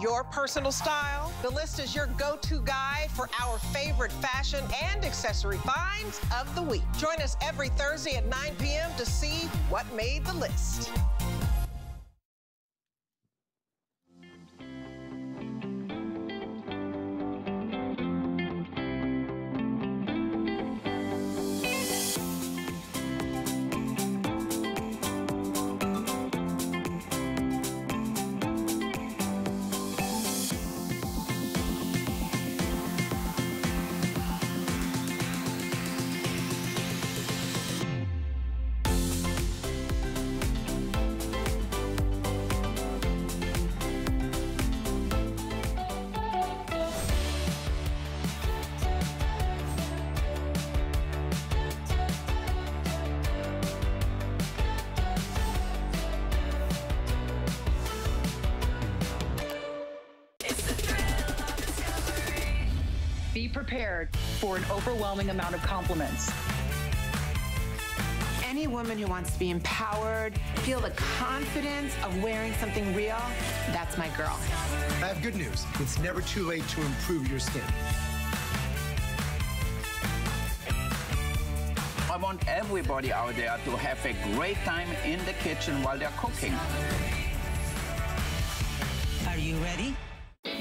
your personal style? The list is your go-to guide for our favorite fashion and accessory finds of the week. Join us every Thursday at 9 p.m. to see what made the list. Woman who wants to be empowered, feel the confidence of wearing something real, that's my girl. I have good news. It's never too late to improve your skin. I want everybody out there to have a great time in the kitchen while they're cooking. Are you ready?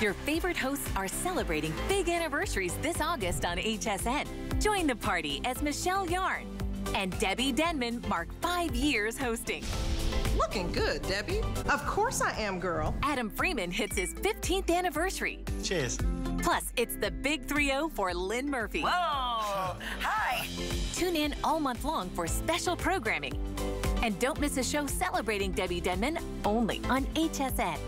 Your favorite hosts are celebrating big anniversaries this August on HSN. Join the party as Michelle Yarn and Debbie Denman mark five years hosting. Looking good, Debbie. Of course I am, girl. Adam Freeman hits his 15th anniversary. Cheers. Plus, it's the Big 3-0 for Lynn Murphy. Whoa! Hi! Tune in all month long for special programming. And don't miss a show celebrating Debbie Denman only on HSN.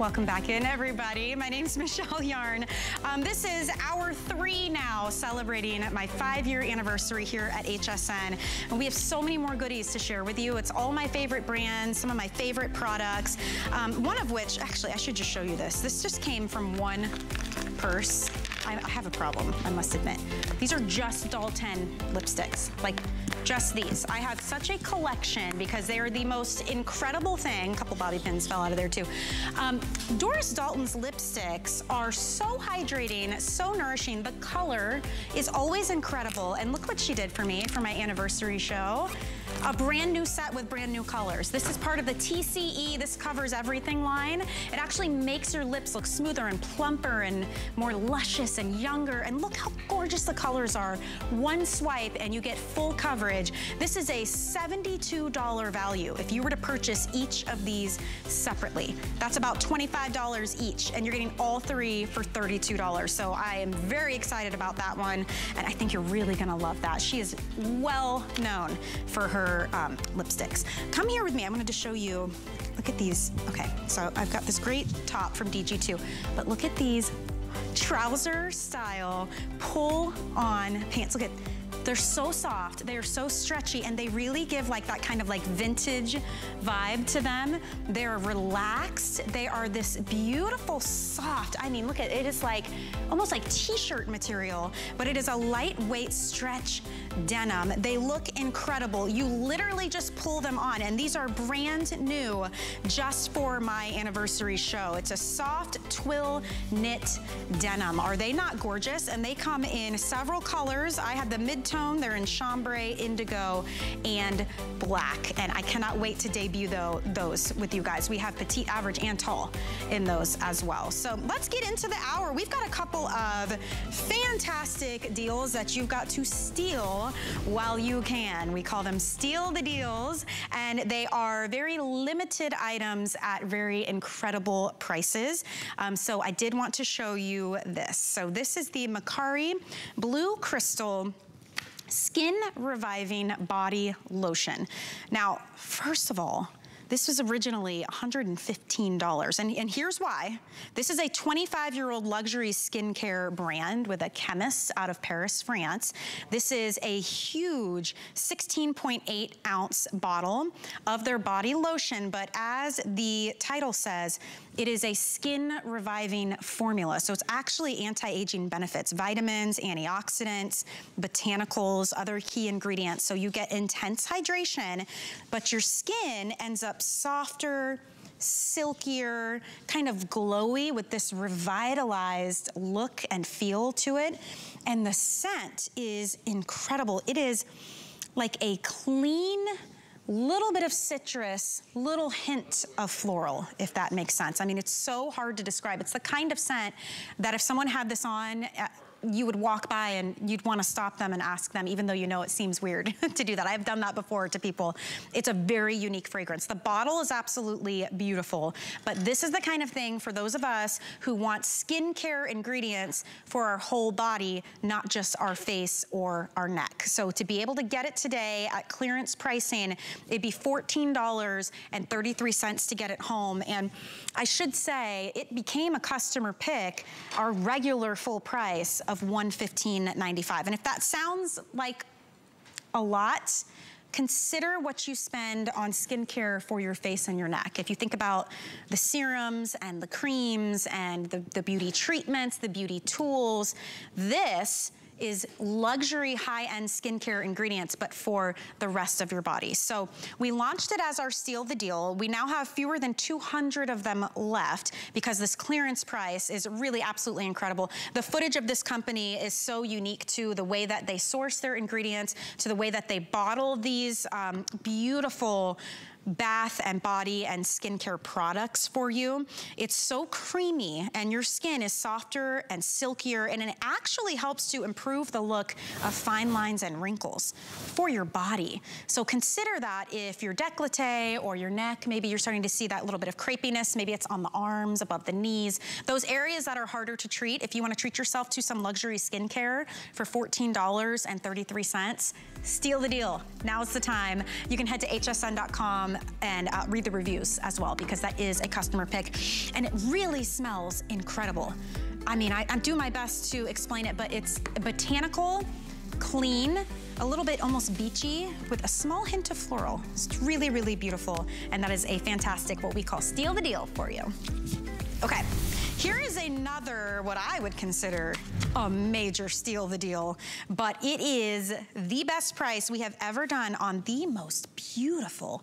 Welcome back in, everybody. My name's Michelle Yarn. Um, this is hour three now, celebrating my five-year anniversary here at HSN. And we have so many more goodies to share with you. It's all my favorite brands, some of my favorite products. Um, one of which, actually, I should just show you this. This just came from one purse. I, I have a problem, I must admit. These are just 10 lipsticks. Like, just these. I have such a collection because they are the most incredible thing. A couple bobby pins fell out of there too. Um, Doris Dalton's lipsticks are so hydrating, so nourishing. The color is always incredible. And look what she did for me for my anniversary show. A brand new set with brand new colors. This is part of the TCE, this covers everything line. It actually makes your lips look smoother and plumper and more luscious and younger. And look how gorgeous the colors are. One swipe and you get full coverage. This is a $72 value if you were to purchase each of these separately. That's about $25 each and you're getting all three for $32. So I am very excited about that one and I think you're really gonna love that. She is well known for her um, lipsticks. Come here with me, I'm gonna show you, look at these. Okay, so I've got this great top from DG2, but look at these trouser style pull on pants. Look at they're so soft, they're so stretchy, and they really give like that kind of like vintage vibe to them. They're relaxed. They are this beautiful soft, I mean, look at it, it is like almost like t-shirt material, but it is a lightweight stretch denim. They look incredible. You literally just pull them on, and these are brand new just for my anniversary show. It's a soft twill knit denim. Are they not gorgeous? And they come in several colors. I have the mid tone. They're in chambray, indigo, and black. And I cannot wait to debut though, those with you guys. We have petite, average, and tall in those as well. So let's get into the hour. We've got a couple of fantastic deals that you've got to steal while you can. We call them steal the deals, and they are very limited items at very incredible prices. Um, so I did want to show you this. So this is the Macari Blue Crystal Skin Reviving Body Lotion. Now, first of all, this was originally $115. And, and here's why. This is a 25-year-old luxury skincare brand with a chemist out of Paris, France. This is a huge 16.8 ounce bottle of their body lotion, but as the title says, it is a skin reviving formula. So it's actually anti-aging benefits, vitamins, antioxidants, botanicals, other key ingredients. So you get intense hydration, but your skin ends up softer, silkier, kind of glowy with this revitalized look and feel to it. And the scent is incredible. It is like a clean, little bit of citrus, little hint of floral, if that makes sense. I mean, it's so hard to describe. It's the kind of scent that if someone had this on, uh, you would walk by and you'd want to stop them and ask them, even though you know it seems weird to do that. I've done that before to people. It's a very unique fragrance. The bottle is absolutely beautiful, but this is the kind of thing for those of us who want skincare ingredients for our whole body, not just our face or our neck. So to be able to get it today at clearance pricing, it'd be $14.33 to get it home. And I should say, it became a customer pick, our regular full price of $115.95. And if that sounds like a lot, consider what you spend on skincare for your face and your neck. If you think about the serums and the creams and the, the beauty treatments, the beauty tools, this is luxury high-end skincare ingredients, but for the rest of your body. So we launched it as our Seal the Deal. We now have fewer than 200 of them left because this clearance price is really absolutely incredible. The footage of this company is so unique to the way that they source their ingredients, to the way that they bottle these um, beautiful bath and body and skincare products for you. It's so creamy and your skin is softer and silkier and it actually helps to improve the look of fine lines and wrinkles for your body. So consider that if your décolleté or your neck, maybe you're starting to see that little bit of crepiness, maybe it's on the arms, above the knees, those areas that are harder to treat, if you wanna treat yourself to some luxury skincare for $14.33, steal the deal. Now's the time. You can head to hsn.com and uh, read the reviews as well because that is a customer pick. And it really smells incredible. I mean, I, I do my best to explain it, but it's botanical, clean, a little bit almost beachy with a small hint of floral. It's really, really beautiful. And that is a fantastic, what we call steal the deal for you. Okay, here is another, what I would consider a major steal the deal, but it is the best price we have ever done on the most beautiful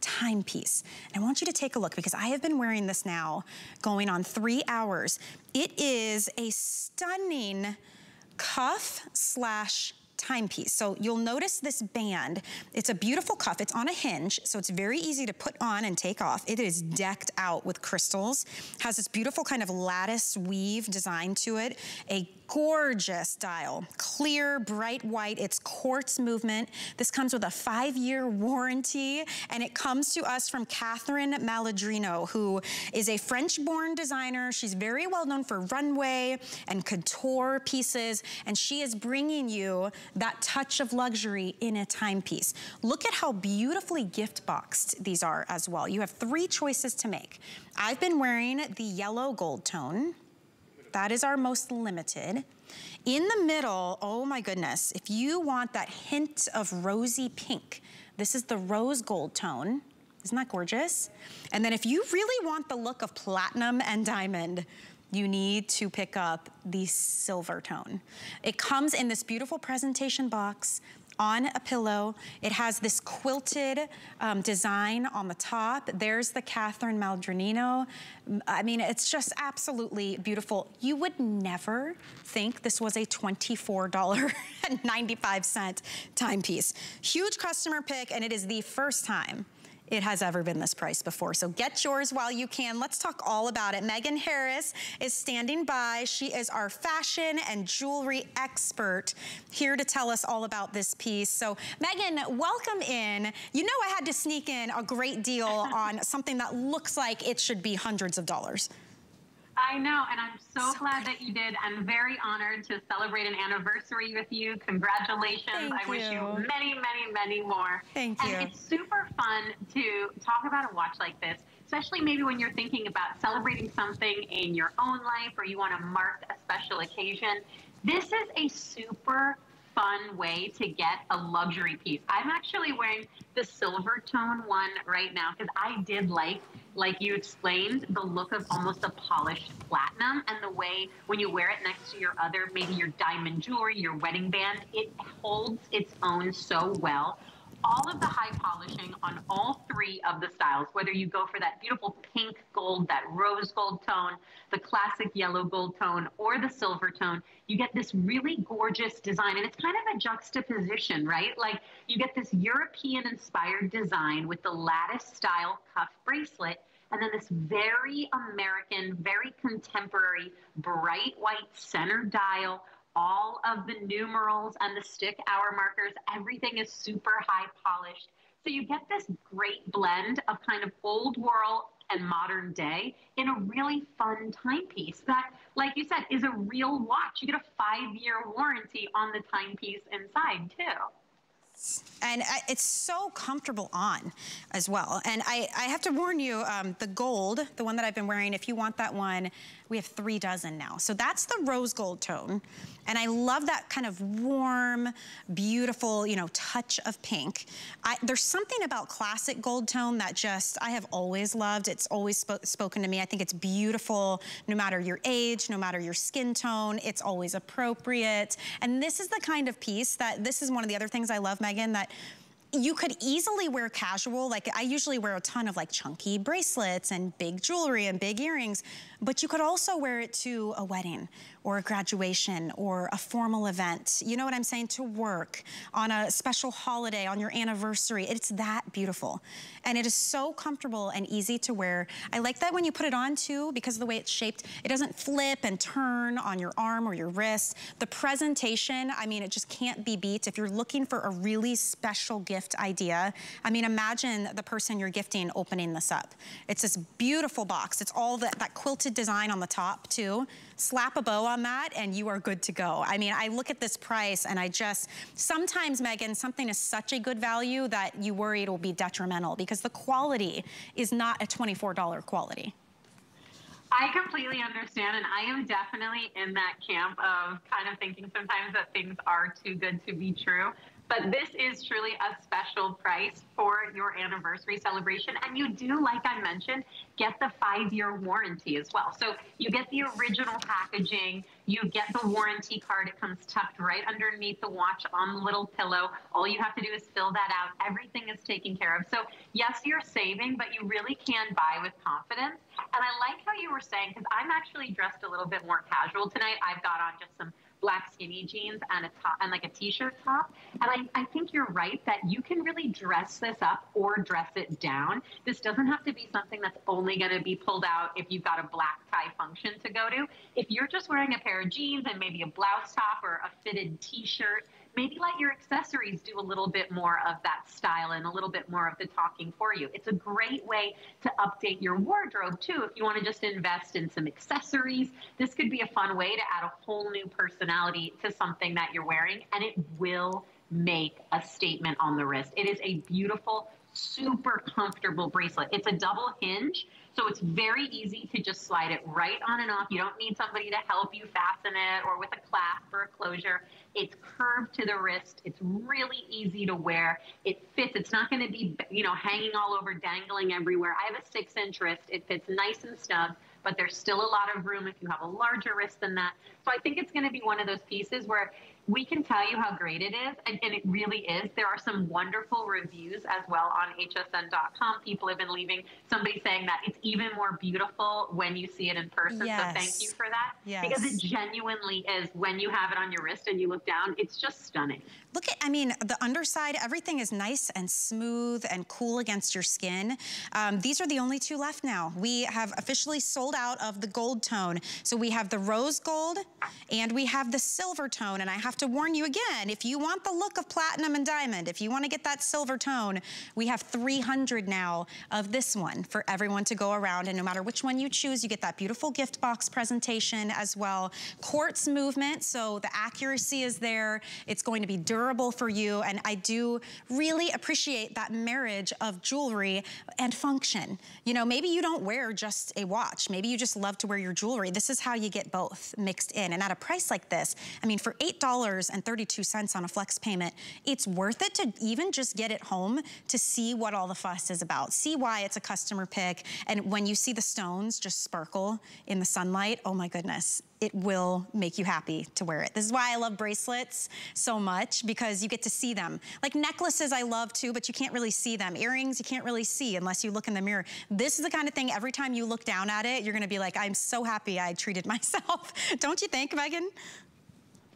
timepiece. And I want you to take a look because I have been wearing this now going on three hours. It is a stunning cuff slash timepiece. So you'll notice this band. It's a beautiful cuff. It's on a hinge, so it's very easy to put on and take off. It is decked out with crystals. Has this beautiful kind of lattice weave design to it. A gorgeous dial. Clear, bright white, it's quartz movement. This comes with a five-year warranty, and it comes to us from Catherine Malandrino, who is a French-born designer. She's very well known for runway and couture pieces, and she is bringing you that touch of luxury in a timepiece. Look at how beautifully gift boxed these are as well. You have three choices to make. I've been wearing the yellow gold tone. That is our most limited. In the middle, oh my goodness, if you want that hint of rosy pink, this is the rose gold tone. Isn't that gorgeous? And then if you really want the look of platinum and diamond, you need to pick up the silver tone. It comes in this beautiful presentation box, on a pillow. It has this quilted um, design on the top. There's the Catherine Malandrino. I mean, it's just absolutely beautiful. You would never think this was a $24.95 timepiece. Huge customer pick, and it is the first time it has ever been this price before. So get yours while you can. Let's talk all about it. Megan Harris is standing by. She is our fashion and jewelry expert here to tell us all about this piece. So Megan, welcome in. You know I had to sneak in a great deal on something that looks like it should be hundreds of dollars. I know, and I'm so, so glad that you did. I'm very honored to celebrate an anniversary with you. Congratulations. Thank I you. wish you many, many, many more. Thank and you. it's super fun to talk about a watch like this, especially maybe when you're thinking about celebrating something in your own life or you want to mark a special occasion. This is a super fun way to get a luxury piece. I'm actually wearing the silver tone one right now because I did like like you explained, the look of almost a polished platinum and the way when you wear it next to your other, maybe your diamond jewelry, your wedding band, it holds its own so well. All of the high polishing on all three of the styles, whether you go for that beautiful pink gold, that rose gold tone, the classic yellow gold tone, or the silver tone, you get this really gorgeous design. And it's kind of a juxtaposition, right? Like you get this European inspired design with the lattice style cuff bracelet and then this very American, very contemporary, bright white center dial, all of the numerals and the stick hour markers, everything is super high polished. So you get this great blend of kind of old world and modern day in a really fun timepiece that, like you said, is a real watch. You get a five year warranty on the timepiece inside, too. And it's so comfortable on as well. And I, I have to warn you, um, the gold, the one that I've been wearing, if you want that one, we have three dozen now. So that's the rose gold tone. And I love that kind of warm, beautiful, you know, touch of pink. I, there's something about classic gold tone that just, I have always loved. It's always sp spoken to me. I think it's beautiful no matter your age, no matter your skin tone. It's always appropriate. And this is the kind of piece that, this is one of the other things I love, Megan, that you could easily wear casual. Like I usually wear a ton of like chunky bracelets and big jewelry and big earrings, but you could also wear it to a wedding or a graduation or a formal event. You know what I'm saying? To work, on a special holiday, on your anniversary. It's that beautiful. And it is so comfortable and easy to wear. I like that when you put it on too, because of the way it's shaped, it doesn't flip and turn on your arm or your wrist. The presentation, I mean, it just can't be beat. If you're looking for a really special gift idea, I mean, imagine the person you're gifting opening this up. It's this beautiful box. It's all that, that quilted design on the top too. Slap a bow on that and you are good to go. I mean, I look at this price and I just, sometimes Megan, something is such a good value that you worry it'll be detrimental because the quality is not a $24 quality. I completely understand, and I am definitely in that camp of kind of thinking sometimes that things are too good to be true. But this is truly a special price for your anniversary celebration. And you do, like I mentioned, get the five year warranty as well. So you get the original packaging, you get the warranty card. It comes tucked right underneath the watch on the little pillow. All you have to do is fill that out. Everything is taken care of. So, yes, you're saving, but you really can buy with confidence. And I like how you were saying, because I'm actually dressed a little bit more casual tonight. I've got on just some black skinny jeans and a top and like a t-shirt top. And I, I think you're right that you can really dress this up or dress it down. This doesn't have to be something that's only going to be pulled out if you've got a black tie function to go to. If you're just wearing a pair of jeans and maybe a blouse top or a fitted t-shirt, maybe let your accessories do a little bit more of that style and a little bit more of the talking for you. It's a great way to update your wardrobe too. If you want to just invest in some accessories, this could be a fun way to add a whole new personality to something that you're wearing and it will make a statement on the wrist. It is a beautiful, super comfortable bracelet. It's a double hinge. So it's very easy to just slide it right on and off. You don't need somebody to help you fasten it or with a clasp or a closure. It's curved to the wrist. It's really easy to wear. It fits. It's not going to be, you know, hanging all over, dangling everywhere. I have a six inch wrist. It fits nice and snug, but there's still a lot of room if you have a larger wrist than that. So I think it's going to be one of those pieces where we can tell you how great it is, and, and, it really is. There are some wonderful reviews as well on hsn.com. People have been leaving somebody saying that it's even more beautiful when you see it in person. Yes. So thank you for that. Yes. Because it genuinely is when you have it on your wrist and you look down, it's just stunning. Look at, I mean, the underside, everything is nice and smooth and cool against your skin. Um, these are the only two left now. We have officially sold out of the gold tone. So we have the rose gold and we have the silver tone. And I have to warn you again, if you want the look of platinum and diamond, if you want to get that silver tone, we have 300 now of this one for everyone to go around. And no matter which one you choose, you get that beautiful gift box presentation as well. Quartz movement, so the accuracy is there. It's going to be durable for you. And I do really appreciate that marriage of jewelry and function. You know, maybe you don't wear just a watch. Maybe you just love to wear your jewelry. This is how you get both mixed in. And at a price like this, I mean, for $8.32 on a flex payment, it's worth it to even just get it home to see what all the fuss is about. See why it's a customer pick. And when you see the stones just sparkle in the sunlight, oh my goodness, it will make you happy to wear it. This is why I love bracelets so much because you get to see them. Like necklaces I love too, but you can't really see them. Earrings you can't really see unless you look in the mirror. This is the kind of thing every time you look down at it, you're gonna be like, I'm so happy I treated myself. Don't you think, Megan?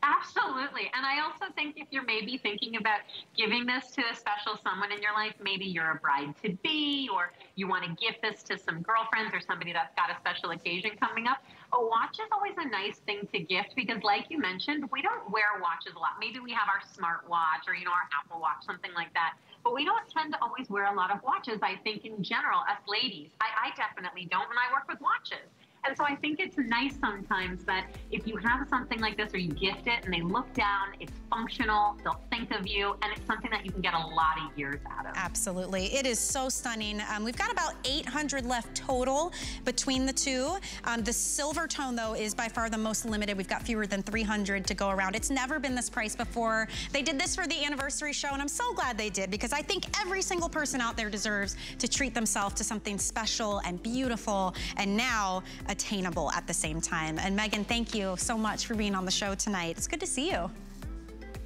Absolutely. And I also think if you're maybe thinking about giving this to a special someone in your life, maybe you're a bride to be, or you want to gift this to some girlfriends or somebody that's got a special occasion coming up, a watch is always a nice thing to gift because, like you mentioned, we don't wear watches a lot. Maybe we have our smart watch or, you know, our Apple Watch, something like that. But we don't tend to always wear a lot of watches, I think, in general, us ladies. I, I definitely don't when I work with watches. And so I think it's nice sometimes that if you have something like this or you gift it and they look down, it's functional, they'll think of you, and it's something that you can get a lot of years out of. Absolutely. It is so stunning. Um, we've got about 800 left total between the two. Um, the silver tone, though, is by far the most limited. We've got fewer than 300 to go around. It's never been this price before. They did this for the anniversary show, and I'm so glad they did because I think every single person out there deserves to treat themselves to something special and beautiful. And now, attainable at the same time. And Megan, thank you so much for being on the show tonight. It's good to see you.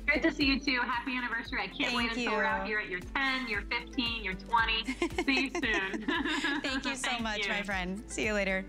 Good to see you too. Happy anniversary. I can't Thank wait until you. we're out here at your 10, your 15, your 20. see you soon. Thank you so Thank much, you. my friend. See you later.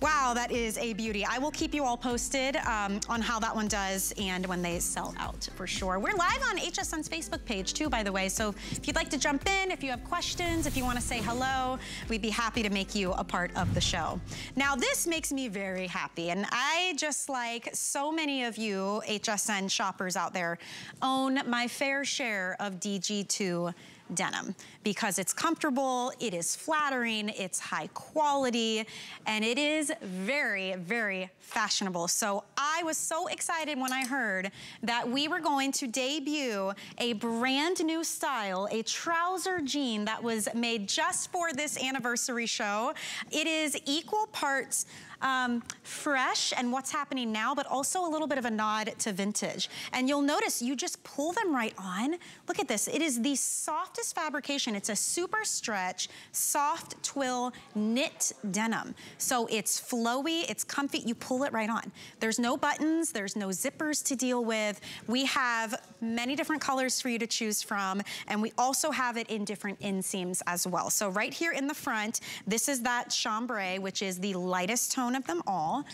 Wow, that is a beauty. I will keep you all posted um, on how that one does and when they sell out for sure. We're live on HSN's Facebook page too, by the way. So if you'd like to jump in, if you have questions, if you want to say hello, we'd be happy to make you a part of the show. Now, this makes me very happy. And I just like so many of you HSN shoppers out there own my fair share of DG2 denim because it's comfortable, it is flattering, it's high quality, and it is very, very fashionable. So I was so excited when I heard that we were going to debut a brand new style, a trouser jean that was made just for this anniversary show. It is equal parts um, fresh and what's happening now, but also a little bit of a nod to vintage. And you'll notice you just pull them right on. Look at this. It is the softest fabrication. It's a super stretch, soft twill knit denim. So it's flowy, it's comfy. You pull it right on. There's no buttons, there's no zippers to deal with. We have many different colors for you to choose from, and we also have it in different inseams as well. So right here in the front, this is that chambray, which is the lightest tone of them all.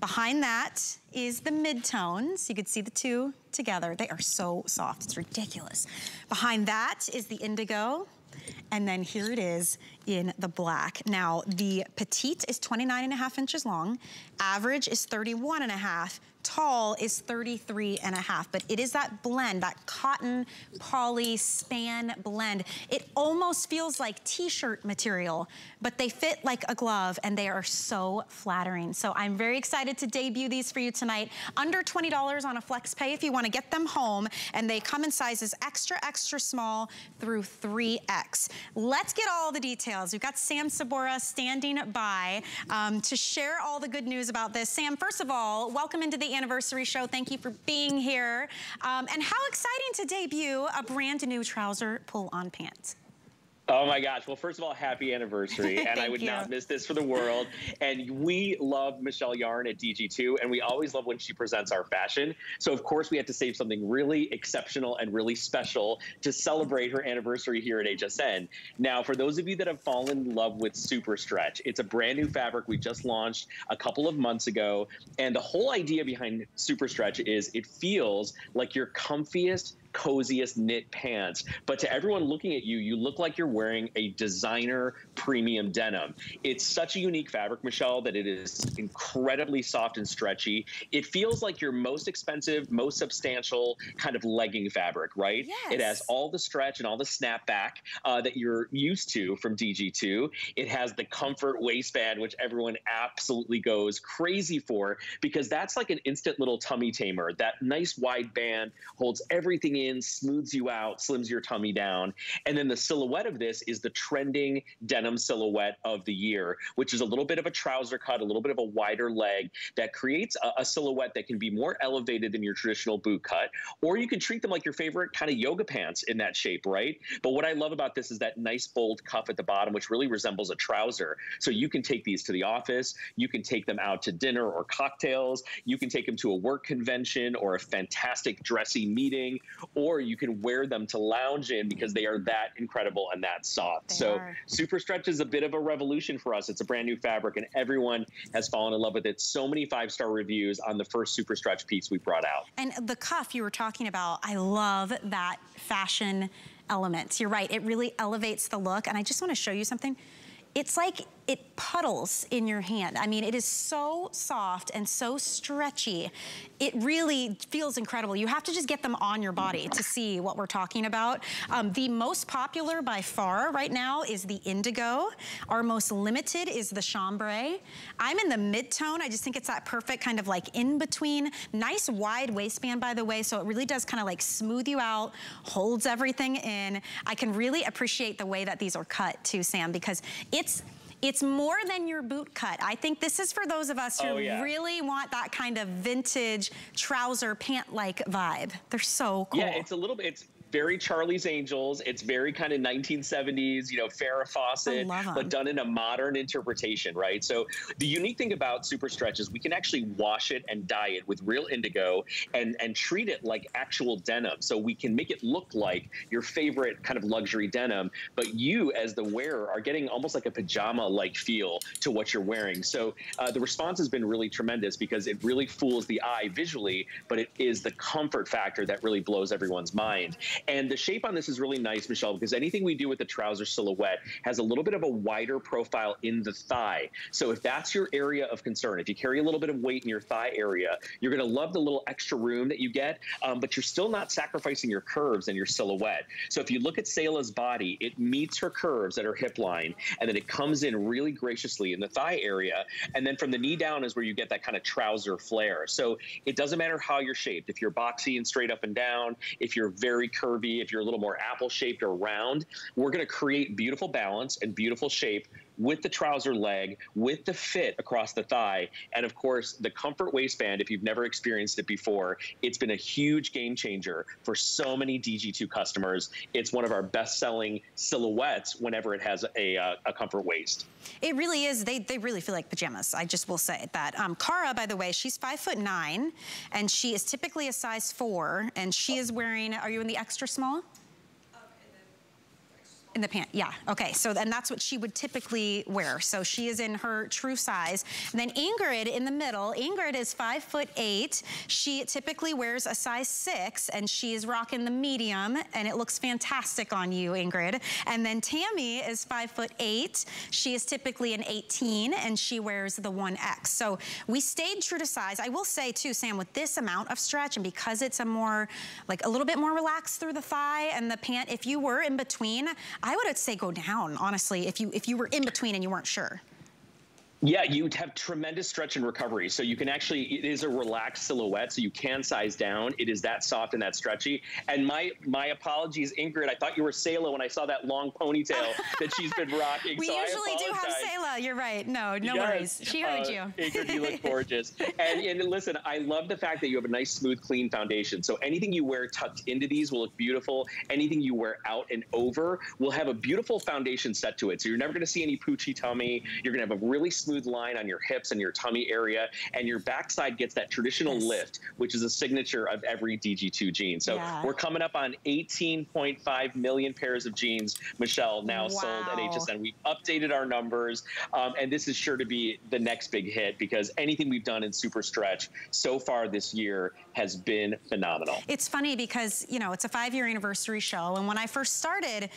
Behind that is the mid-tones. You can see the two together. They are so soft, it's ridiculous. Behind that is the indigo. And then here it is in the black. Now, the petite is 29 and a half inches long. Average is 31 and a half tall is 33 and a half, but it is that blend, that cotton poly span blend. It almost feels like t-shirt material, but they fit like a glove and they are so flattering. So I'm very excited to debut these for you tonight. Under $20 on a flex pay if you wanna get them home and they come in sizes extra, extra small through 3X. Let's get all the details. We've got Sam Saboura standing by um, to share all the good news about this. Sam, first of all, welcome into the anniversary show. Thank you for being here. Um, and how exciting to debut a brand new trouser pull-on pants. Oh my gosh. Well, first of all, happy anniversary. and I would you. not miss this for the world. And we love Michelle Yarn at DG2, and we always love when she presents our fashion. So, of course, we had to save something really exceptional and really special to celebrate her anniversary here at HSN. Now, for those of you that have fallen in love with Super Stretch, it's a brand new fabric we just launched a couple of months ago. And the whole idea behind Super Stretch is it feels like your comfiest, coziest knit pants. But to everyone looking at you, you look like you're wearing a designer premium denim. It's such a unique fabric, Michelle, that it is incredibly soft and stretchy. It feels like your most expensive, most substantial kind of legging fabric, right? Yes. It has all the stretch and all the snapback uh, that you're used to from DG2. It has the comfort waistband, which everyone absolutely goes crazy for because that's like an instant little tummy tamer. That nice wide band holds everything in in, smooths you out, slims your tummy down. And then the silhouette of this is the trending denim silhouette of the year, which is a little bit of a trouser cut, a little bit of a wider leg that creates a, a silhouette that can be more elevated than your traditional boot cut. Or you can treat them like your favorite kind of yoga pants in that shape, right? But what I love about this is that nice bold cuff at the bottom, which really resembles a trouser. So you can take these to the office, you can take them out to dinner or cocktails, you can take them to a work convention or a fantastic dressy meeting, or you can wear them to lounge in because they are that incredible and that soft. They so are. Super Stretch is a bit of a revolution for us. It's a brand new fabric and everyone has fallen in love with it. So many five-star reviews on the first Super Stretch piece we brought out. And the cuff you were talking about, I love that fashion element. You're right, it really elevates the look. And I just wanna show you something. It's like it puddles in your hand. I mean, it is so soft and so stretchy. It really feels incredible. You have to just get them on your body to see what we're talking about. Um, the most popular by far right now is the indigo. Our most limited is the chambray. I'm in the mid-tone. I just think it's that perfect kind of like in-between. Nice wide waistband, by the way, so it really does kind of like smooth you out, holds everything in. I can really appreciate the way that these are cut too, Sam, because it's it's more than your boot cut. I think this is for those of us who oh, yeah. really want that kind of vintage trouser pant-like vibe. They're so cool. Yeah, it's a little bit, it's very Charlie's Angels. It's very kind of 1970s, you know, Farrah Fawcett, but done in a modern interpretation, right? So the unique thing about Super Stretch is we can actually wash it and dye it with real indigo and and treat it like actual denim. So we can make it look like your favorite kind of luxury denim, but you as the wearer are getting almost like a pajama-like feel to what you're wearing. So uh, the response has been really tremendous because it really fools the eye visually, but it is the comfort factor that really blows everyone's mind. And the shape on this is really nice, Michelle, because anything we do with the trouser silhouette has a little bit of a wider profile in the thigh. So if that's your area of concern, if you carry a little bit of weight in your thigh area, you're going to love the little extra room that you get, um, but you're still not sacrificing your curves and your silhouette. So if you look at Selah's body, it meets her curves at her hip line, and then it comes in really graciously in the thigh area. And then from the knee down is where you get that kind of trouser flare. So it doesn't matter how you're shaped. If you're boxy and straight up and down, if you're very curvy, curvy, if you're a little more apple shaped or round, we're going to create beautiful balance and beautiful shape with the trouser leg, with the fit across the thigh, and of course, the comfort waistband. If you've never experienced it before, it's been a huge game changer for so many DG2 customers. It's one of our best selling silhouettes whenever it has a, uh, a comfort waist. It really is. They, they really feel like pajamas. I just will say that. Um, Cara, by the way, she's five foot nine, and she is typically a size four, and she is wearing, are you in the extra small? In the pant, yeah. Okay, so then that's what she would typically wear. So she is in her true size. And then Ingrid in the middle, Ingrid is five foot eight. She typically wears a size six and she is rocking the medium and it looks fantastic on you, Ingrid. And then Tammy is five foot eight. She is typically an 18 and she wears the 1X. So we stayed true to size. I will say too, Sam, with this amount of stretch and because it's a more, like a little bit more relaxed through the thigh and the pant, if you were in between, I would say go down, honestly, if you if you were in between and you weren't sure. Yeah, you have tremendous stretch and recovery. So you can actually, it is a relaxed silhouette, so you can size down. It is that soft and that stretchy. And my my apologies, Ingrid. I thought you were Selah when I saw that long ponytail that she's been rocking. we so usually do have Selah. You're right. No, no yes. worries. She heard uh, you. Ingrid, you look gorgeous. and, and listen, I love the fact that you have a nice, smooth, clean foundation. So anything you wear tucked into these will look beautiful. Anything you wear out and over will have a beautiful foundation set to it. So you're never going to see any poochy tummy. You're going to have a really smooth line on your hips and your tummy area, and your backside gets that traditional yes. lift, which is a signature of every DG2 jean. So yeah. we're coming up on 18.5 million pairs of jeans, Michelle, now wow. sold at HSN. We've updated our numbers, um, and this is sure to be the next big hit because anything we've done in Super Stretch so far this year has been phenomenal. It's funny because, you know, it's a five-year anniversary show, and when I first started,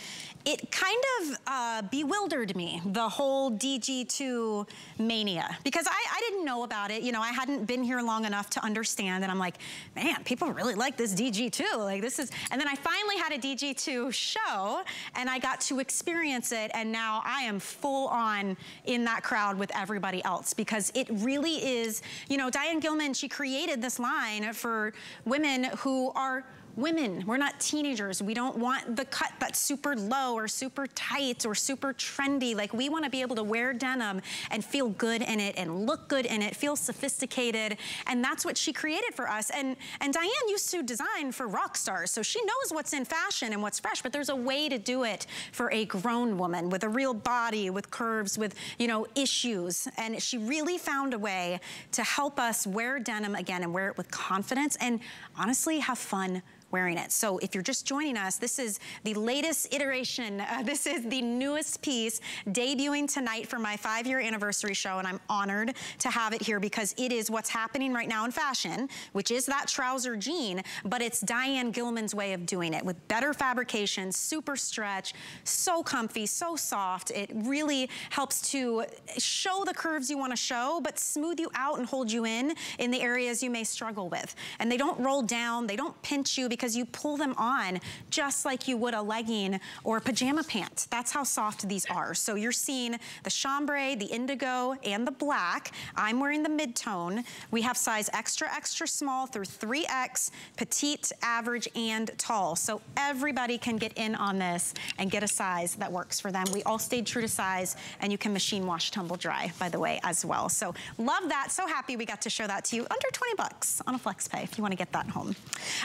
it kind of uh, bewildered me, the whole DG2 mania, because I, I didn't know about it. You know, I hadn't been here long enough to understand, and I'm like, man, people really like this DG2. Like, this is, and then I finally had a DG2 show, and I got to experience it, and now I am full on in that crowd with everybody else, because it really is, you know, Diane Gilman, she created this line for for women who are women. We're not teenagers. We don't want the cut that's super low or super tight or super trendy. Like we want to be able to wear denim and feel good in it and look good in it, feel sophisticated. And that's what she created for us. And, and Diane used to design for rock stars. So she knows what's in fashion and what's fresh, but there's a way to do it for a grown woman with a real body, with curves, with, you know, issues. And she really found a way to help us wear denim again and wear it with confidence and honestly have fun wearing it. So if you're just joining us, this is the latest iteration. Uh, this is the newest piece debuting tonight for my five-year anniversary show, and I'm honored to have it here because it is what's happening right now in fashion, which is that trouser jean, but it's Diane Gilman's way of doing it with better fabrication, super stretch, so comfy, so soft. It really helps to show the curves you want to show, but smooth you out and hold you in in the areas you may struggle with. And they don't roll down, they don't pinch you because you pull them on just like you would a legging or a pajama pants. That's how soft these are. So you're seeing the chambray, the indigo, and the black. I'm wearing the mid-tone. We have size extra, extra small through 3X, petite, average, and tall. So everybody can get in on this and get a size that works for them. We all stayed true to size, and you can machine wash, tumble dry, by the way, as well. So love that. So happy we got to show that to you. Under 20 bucks on a flex pay if you want to get that home.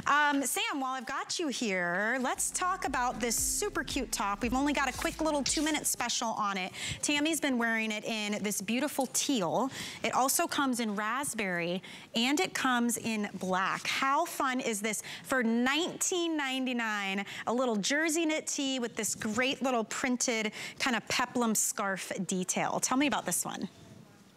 Um, Sam, while I've got you here, let's talk about this super cute top. We've only got a quick little two minute special on it. Tammy's been wearing it in this beautiful teal. It also comes in raspberry and it comes in black. How fun is this for $19.99? A little jersey knit tee with this great little printed kind of peplum scarf detail. Tell me about this one.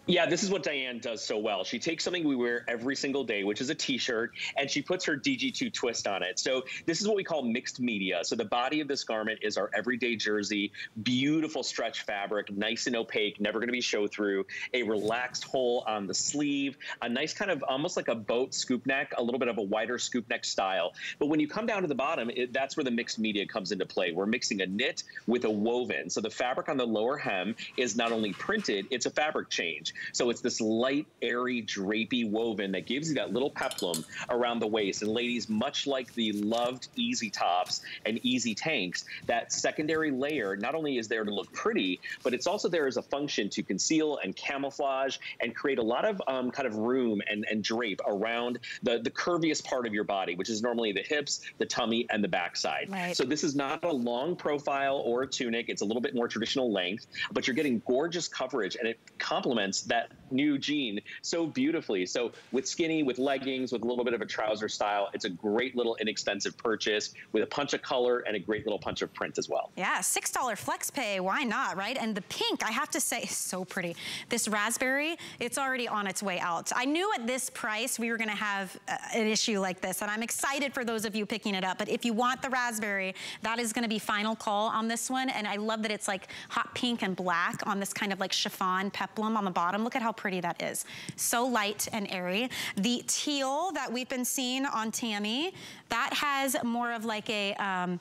Yeah, this is what Diane does so well. She takes something we wear every single day, which is a t-shirt, and she puts her DG2 twist on it. So this is what we call mixed media. So the body of this garment is our everyday jersey, beautiful stretch fabric, nice and opaque, never going to be show through, a relaxed hole on the sleeve, a nice kind of almost like a boat scoop neck, a little bit of a wider scoop neck style. But when you come down to the bottom, it, that's where the mixed media comes into play. We're mixing a knit with a woven. So the fabric on the lower hem is not only printed, it's a fabric change. So it's this light, airy, drapey woven that gives you that little peplum around the waist. And ladies, much like the loved easy tops and easy tanks, that secondary layer not only is there to look pretty, but it's also there as a function to conceal and camouflage and create a lot of um, kind of room and, and drape around the, the curviest part of your body, which is normally the hips, the tummy, and the backside. Right. So this is not a long profile or a tunic. It's a little bit more traditional length, but you're getting gorgeous coverage and it complements that new jean so beautifully. So with skinny, with leggings, with a little bit of a trouser style, it's a great little inexpensive purchase with a punch of color and a great little punch of print as well. Yeah, $6 flex pay, why not, right? And the pink, I have to say, is so pretty. This raspberry, it's already on its way out. I knew at this price we were gonna have uh, an issue like this, and I'm excited for those of you picking it up. But if you want the raspberry, that is gonna be final call on this one. And I love that it's like hot pink and black on this kind of like chiffon peplum on the bottom. Look at how pretty that is. So light and airy. The teal that we've been seeing on Tammy, that has more of like a, um,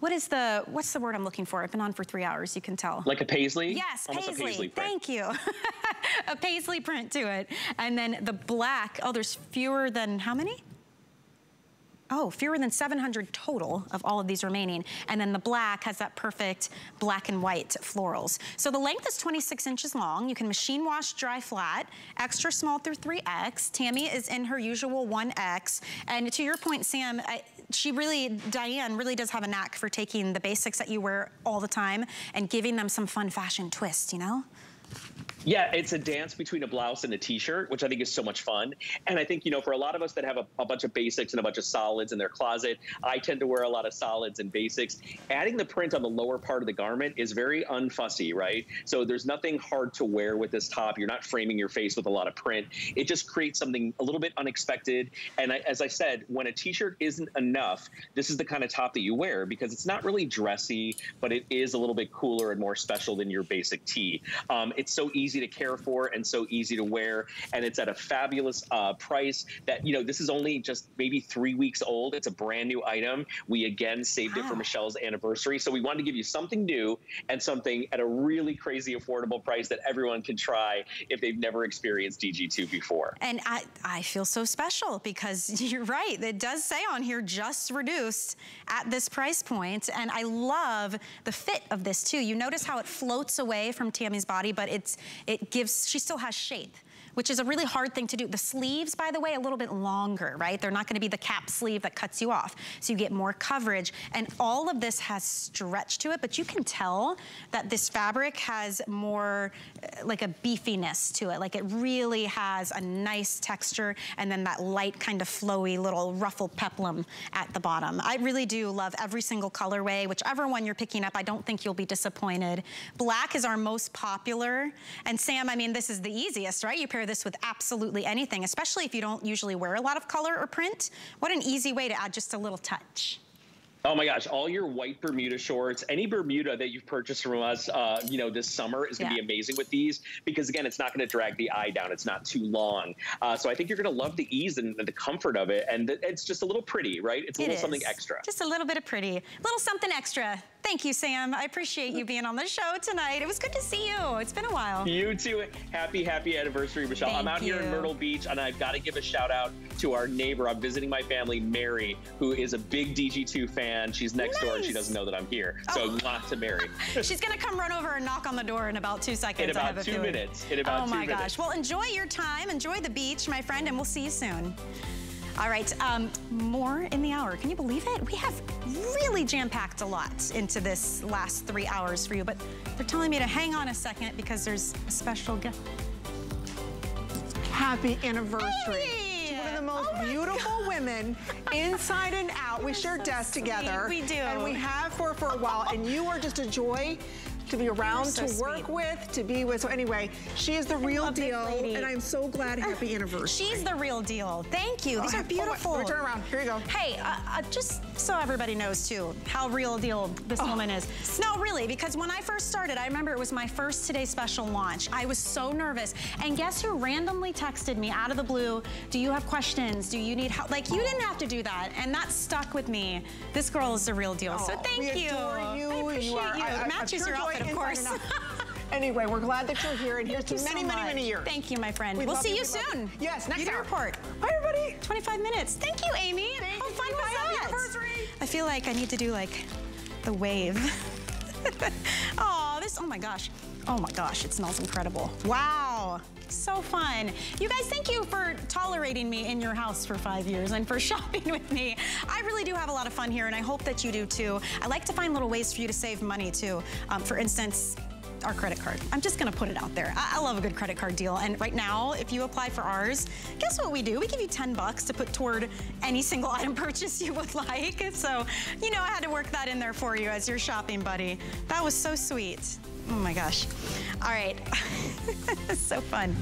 what is the, what's the word I'm looking for? I've been on for three hours, you can tell. Like a paisley? Yes, paisley. paisley Thank you. a paisley print to it. And then the black, oh, there's fewer than how many? Oh, fewer than 700 total of all of these remaining. And then the black has that perfect black and white florals. So the length is 26 inches long. You can machine wash, dry flat, extra small through 3X. Tammy is in her usual 1X. And to your point, Sam, I, she really, Diane really does have a knack for taking the basics that you wear all the time and giving them some fun fashion twist, you know? Yeah, it's a dance between a blouse and a t-shirt, which I think is so much fun. And I think, you know, for a lot of us that have a, a, bunch of basics and a bunch of solids in their closet, I tend to wear a lot of solids and basics. Adding the print on the lower part of the garment is very unfussy, right? So there's nothing hard to wear with this top. You're not framing your face with a lot of print. It just creates something a little bit unexpected. And I, as I said, when a t-shirt isn't enough, this is the kind of top that you wear because it's not really dressy, but it is a little bit cooler and more special than your basic tee. Um, it's so easy easy to care for and so easy to wear. And it's at a fabulous uh, price that, you know, this is only just maybe three weeks old. It's a brand new item. We again saved wow. it for Michelle's anniversary. So we wanted to give you something new and something at a really crazy affordable price that everyone can try if they've never experienced DG2 before. And I, I feel so special because you're right. It does say on here just reduced at this price point. And I love the fit of this too. You notice how it floats away from Tammy's body, but it's it gives, she still has shape which is a really hard thing to do. The sleeves, by the way, a little bit longer, right? They're not gonna be the cap sleeve that cuts you off. So you get more coverage. And all of this has stretch to it, but you can tell that this fabric has more like a beefiness to it. Like it really has a nice texture and then that light kind of flowy little ruffled peplum at the bottom. I really do love every single colorway. Whichever one you're picking up, I don't think you'll be disappointed. Black is our most popular. And Sam, I mean, this is the easiest, right? You pair this with absolutely anything, especially if you don't usually wear a lot of color or print. What an easy way to add just a little touch. Oh my gosh, all your white Bermuda shorts, any Bermuda that you've purchased from us, uh, you know, this summer is going to yeah. be amazing with these because again, it's not going to drag the eye down. It's not too long. Uh, so I think you're going to love the ease and the comfort of it. And it's just a little pretty, right? It's a it little is. something extra. Just a little bit of pretty, a little something extra. Thank you, Sam. I appreciate you being on the show tonight. It was good to see you. It's been a while. You too. Happy, happy anniversary, Michelle. Thank I'm out you. here in Myrtle Beach, and I've got to give a shout out to our neighbor. I'm visiting my family, Mary, who is a big DG2 fan. She's next nice. door, and she doesn't know that I'm here. So oh. lots to Mary. She's going to come run over and knock on the door in about two seconds. In about two minutes. In about oh, two my minutes. gosh. Well, enjoy your time. Enjoy the beach, my friend, and we'll see you soon. All right, um, more in the hour. Can you believe it? We have really jam-packed a lot into this last three hours for you, but they're telling me to hang on a second because there's a special gift. Happy anniversary. Hey! One of the most oh beautiful God. women inside and out. We share so desk sweet. together. We do. And we have for, for a while, and you are just a joy to be around, so to work sweet. with, to be with. So anyway, she is the real deal, and I'm so glad. Happy anniversary. She's the real deal. Thank you. These oh, are beautiful. Oh, turn around. Here you go. Hey, uh, uh, just so everybody knows too, how real deal this oh. woman is. No, really, because when I first started, I remember it was my first Today Special launch. I was so nervous, and guess who randomly texted me out of the blue? Do you have questions? Do you need help? Like you didn't have to do that, and that stuck with me. This girl is the real deal. Oh, so thank we you. Adore you. I appreciate you. You. I, I, Matches your outfit, of course. Anyway, we're glad that you're here, and here's to many, so many, many years. Thank you, my friend. We will see you, you soon. Yes, next Beauty hour. report. Bye, everybody. 25 minutes. Thank you, Amy. Thank How fun was that? Anniversary. I feel like I need to do like the wave. oh, this, oh my gosh. Oh my gosh, it smells incredible. Wow. So fun. You guys, thank you for tolerating me in your house for five years and for shopping with me. I really do have a lot of fun here and I hope that you do too. I like to find little ways for you to save money too. Um, for instance, our credit card. I'm just gonna put it out there. I, I, love a good credit card deal. And right now, if you apply for ours, guess what we do? We give you 10 bucks to put toward any single item purchase you would like. So, you know, I had to work that in there for you as your shopping buddy. That was so sweet. Oh my gosh. All right. so fun.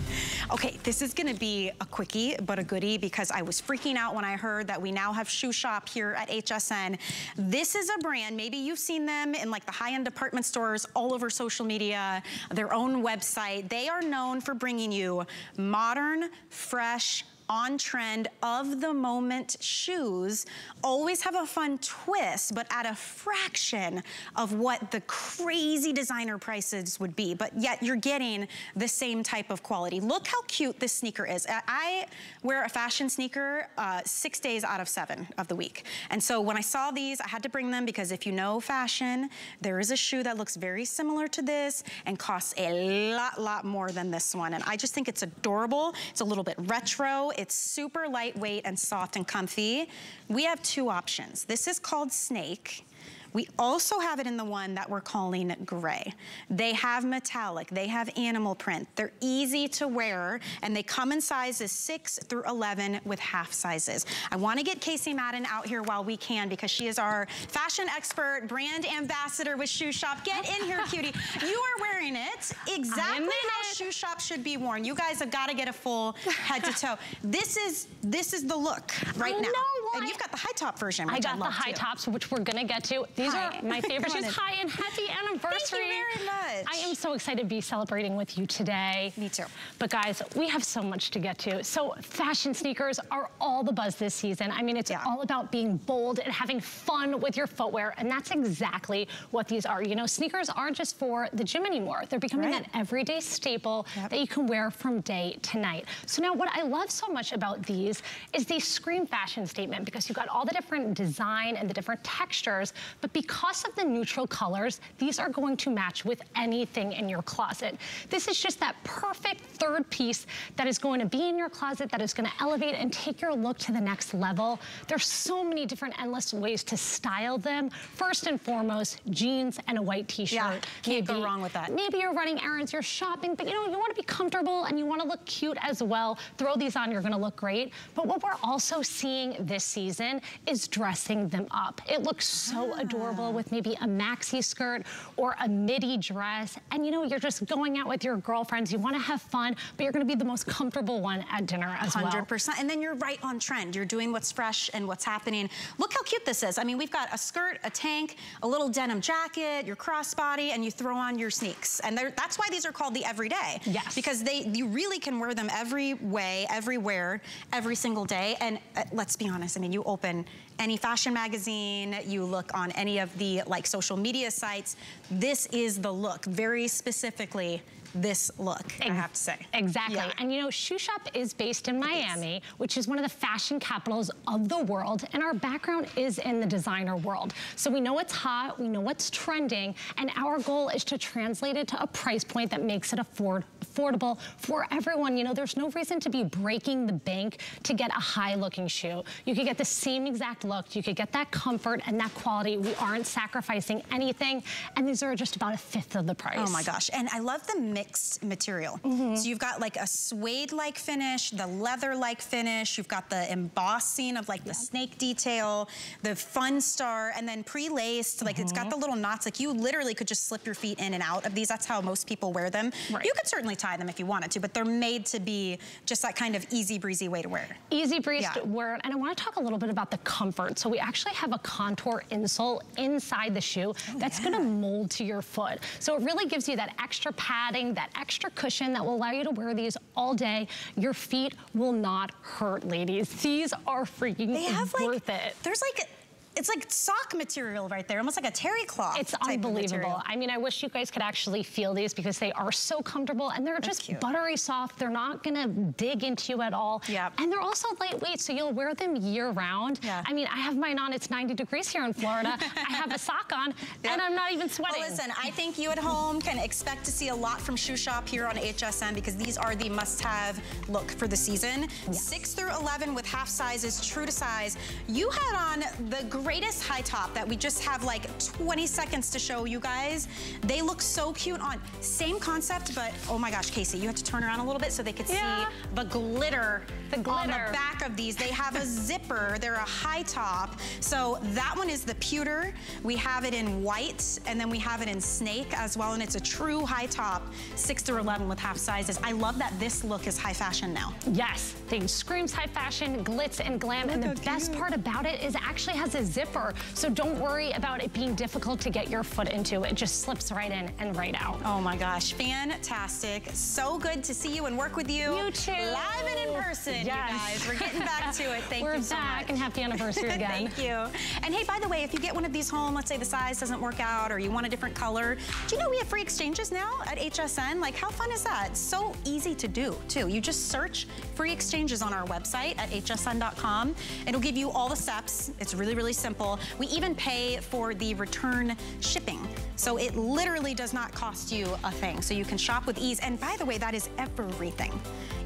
Okay, this is gonna be a quickie, but a goodie because I was freaking out when I heard that we now have Shu Shop here at HSN. This is a brand, maybe you've seen them in like the high-end department stores all over social media, their own website. They are known for bringing you modern, fresh, on-trend, of-the-moment shoes always have a fun twist, but at a fraction of what the crazy designer prices would be. But yet you're getting the same type of quality. Look how cute this sneaker is. I wear a fashion sneaker uh, six days out of seven of the week. And so when I saw these, I had to bring them because if you know fashion, there is a shoe that looks very similar to this and costs a lot, lot more than this one. And I just think it's adorable. It's a little bit retro. It's super lightweight and soft and comfy. We have two options. This is called Snake. We also have it in the one that we're calling gray. They have metallic, they have animal print. They're easy to wear and they come in sizes 6 through 11 with half sizes. I wanna get Casey Madden out here while we can because she is our fashion expert, brand ambassador with Shu Shop. Get in here, cutie. You are wearing it exactly how Shu Shop should be worn. You guys have gotta get a full head to toe. This is this is the look right I now. Know, and you've got the high top version, I got I the high too. tops, which we're gonna get to. These Hi. are my favorite shoes. Hi and happy anniversary. Thank you very much. I am so excited to be celebrating with you today. Me too. But guys, we have so much to get to. So fashion sneakers are all the buzz this season. I mean, it's Yeah. all about being bold and having fun with your footwear. And that's exactly what these are. You know, sneakers aren't just for the gym anymore. They're becoming Right. that everyday staple Yep. that you can wear from day to night. So now what I love so much about these is they scream fashion statement because you've got all the different design and the different textures, but because of the neutral colors, these are going to match with anything in your closet. This is just that perfect third piece that is going to be in your closet, that is gonna elevate and take your look to the next level. There's so many different endless ways to style them. First and foremost, jeans and a white t-shirt. Yeah, can't go wrong with that. Maybe you're running errands, you're shopping, but you know, you wanna be comfortable and you wanna look cute as well. Throw these on, you're gonna look great. But what we're also seeing this season is dressing them up. It looks so adorable with maybe a maxi skirt or a midi dress. And you know, you're just going out with your girlfriends, you wanna have fun, but you're gonna be the most comfortable one at dinner as well. 100%. And then you're right on trend. You're doing what's fresh and what's happening. Look how cute this is. I mean, we've got a skirt, a tank, a little denim jacket, your crossbody, and you throw on your sneaks. And that's why these are called the everyday. Yes. Because they you really can wear them every way, everywhere, every single day. And uh, let's be honest, I mean, you open any fashion magazine, you look on any of the like social media sites, this is the look, very specifically this look, I have to say. Exactly. Yeah. And you know, Shu Shop is based in Miami, which is one of the fashion capitals of the world, and our background is in the designer world. So we know what's hot, we know what's trending, and our goal is to translate it to a price point that makes it afford affordable for everyone. You know, there's no reason to be breaking the bank to get a high looking shoe. You could get the same exact look, you could get that comfort and that quality. We aren't sacrificing anything, and these are just about a fifth of the price. Oh my gosh, and I love the mixed material. Mm-hmm. So you've got like a suede-like finish, the leather-like finish, you've got the embossing of like the snake detail, the fun star, and then pre-laced, like it's got Mm-hmm. the little knots, like you literally could just slip your feet in and out of these. That's how most people wear them. Right. You could certainly tie them if you wanted to, but they're made to be just that kind of easy breezy way to wear. Easy breezy Yeah. to wear. And I want to talk a little bit about the comfort. So we actually have a contour insole inside the shoe Oh, that's going to mold to your foot. So it really gives you that extra padding, that extra cushion that will allow you to wear these all day. Your feet will not hurt, ladies. These are freaking They have like, worth it. there's like, it's like sock material right there, almost like a terry cloth It's unbelievable. I mean, I wish you guys could actually feel these because they are so comfortable and they're just cute. buttery soft. They're not gonna dig into you at all. Yep. And they're also lightweight, so you'll wear them year round. Yeah. I mean, I have mine on, it's 90 degrees here in Florida. I have a sock on and I'm not even sweating. Well, listen, I think you at home can expect to see a lot from Shu Shop here on HSN because these are the must-have look for the season. 6 through 11 with half sizes, true to size. You had on the greatest high top that we just have like 20 seconds to show you guys. They look so cute on. Same concept, but oh my gosh, Casey, you have to turn around a little bit so they could Yeah. see the glitter, The glitter on the back of these. They have a zipper, they're a high top. So that one is the pewter. We have it in white, and then we have it in snake as well, and it's a true high top, six through 11 with half sizes. I love that this look is high fashion now. Yes, they screams high fashion, glitz and glam, and the best part about it is it actually has a zipper. So don't worry about it being difficult to get your foot into. It just slips right in and right out. Oh my gosh, fantastic. So good to see you and work with you. You too. Live and in person, yes. you guys. We're getting back to it. Thank you for watching. We're you so back much. and happy anniversary again. Thank you. And hey, by the way, if you get one of these home, let's say the size doesn't work out or you want a different color, do you know we have free exchanges now at HSN? Like, how fun is that? It's so easy to do, too. You just search free exchanges on our website at hsn.com. It'll give you all the steps. It's really, really simple. We even pay for the return shipping. So it literally does not cost you a thing. So you can shop with ease. And by the way, that is everything.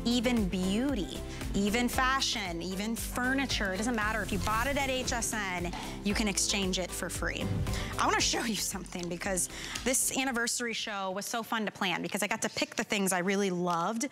Even beauty, even fashion, even furniture. It doesn't matter. If you bought it at HSN, you can exchange it for free. I want to show you something because this anniversary show was so fun to plan because I got to pick the things I really loved.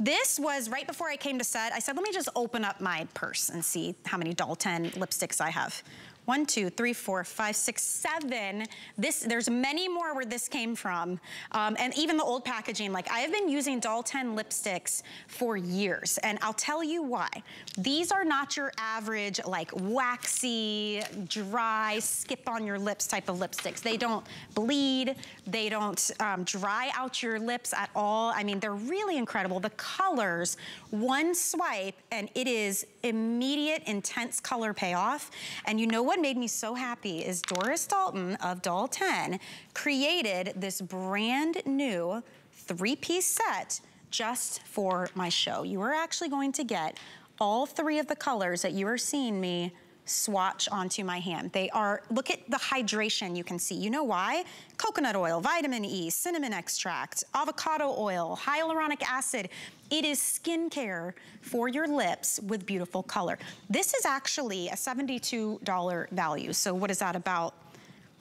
This was right before I came to set. I said, let me just open up my purse and see how many Doll 10 lipsticks I have one, two, three, four, five, six, seven. This, there's many more where this came from. Um, and even the old packaging, like I have been using Doll 10 lipsticks for years. And I'll tell you why. These are not your average like waxy, dry, skip on your lips type of lipsticks. They don't bleed. They don't um, dry out your lips at all. I mean, they're really incredible. The colors, one swipe, and it is immediate, intense color payoff. And you know what made me so happy is Doris Dalton of Doll 10 created this brand new three-piece set just for my show. You are actually going to get all three of the colors that you are seeing me swatch onto my hand. They are, look at the hydration you can see. You know why? Coconut oil, vitamin E, cinnamon extract, avocado oil, hyaluronic acid. It is skincare for your lips with beautiful color. This is actually a $72 value. So what is that about?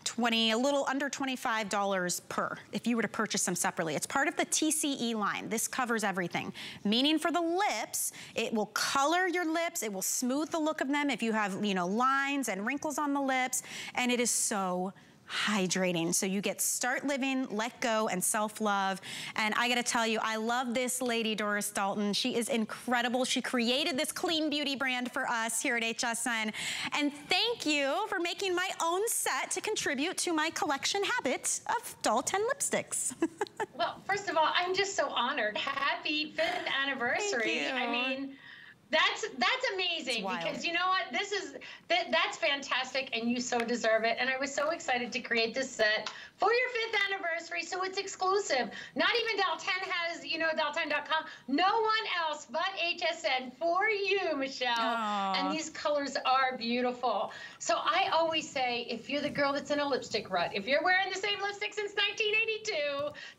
20, a little under $25 per if you were to purchase them separately. It's part of the TCE line. This covers everything. Meaning for the lips, it will color your lips, it will smooth the look of them if you have, you know, lines and wrinkles on the lips, and it is so hydrating. So you get start living, let go, and self-love. And I gotta tell you, I love this lady, Doris Dalton. She is incredible. She created this clean beauty brand for us here at HSN. And thank you for making my own set to contribute to my collection habit of Doll 10 lipsticks. well, first of all, I'm just so honored. Happy fifth anniversary. I mean, that's that's amazing because you know what? This is that that's fantastic and you so deserve it. And I was so excited to create this set for your fifth anniversary, so it's exclusive. Not even Doll 10 has, you know, Doll10.com. No one else but HSN for you, Michelle. Aww. And these colors are beautiful. So I always say, if you're the girl that's in a lipstick rut, if you're wearing the same lipstick since 1982,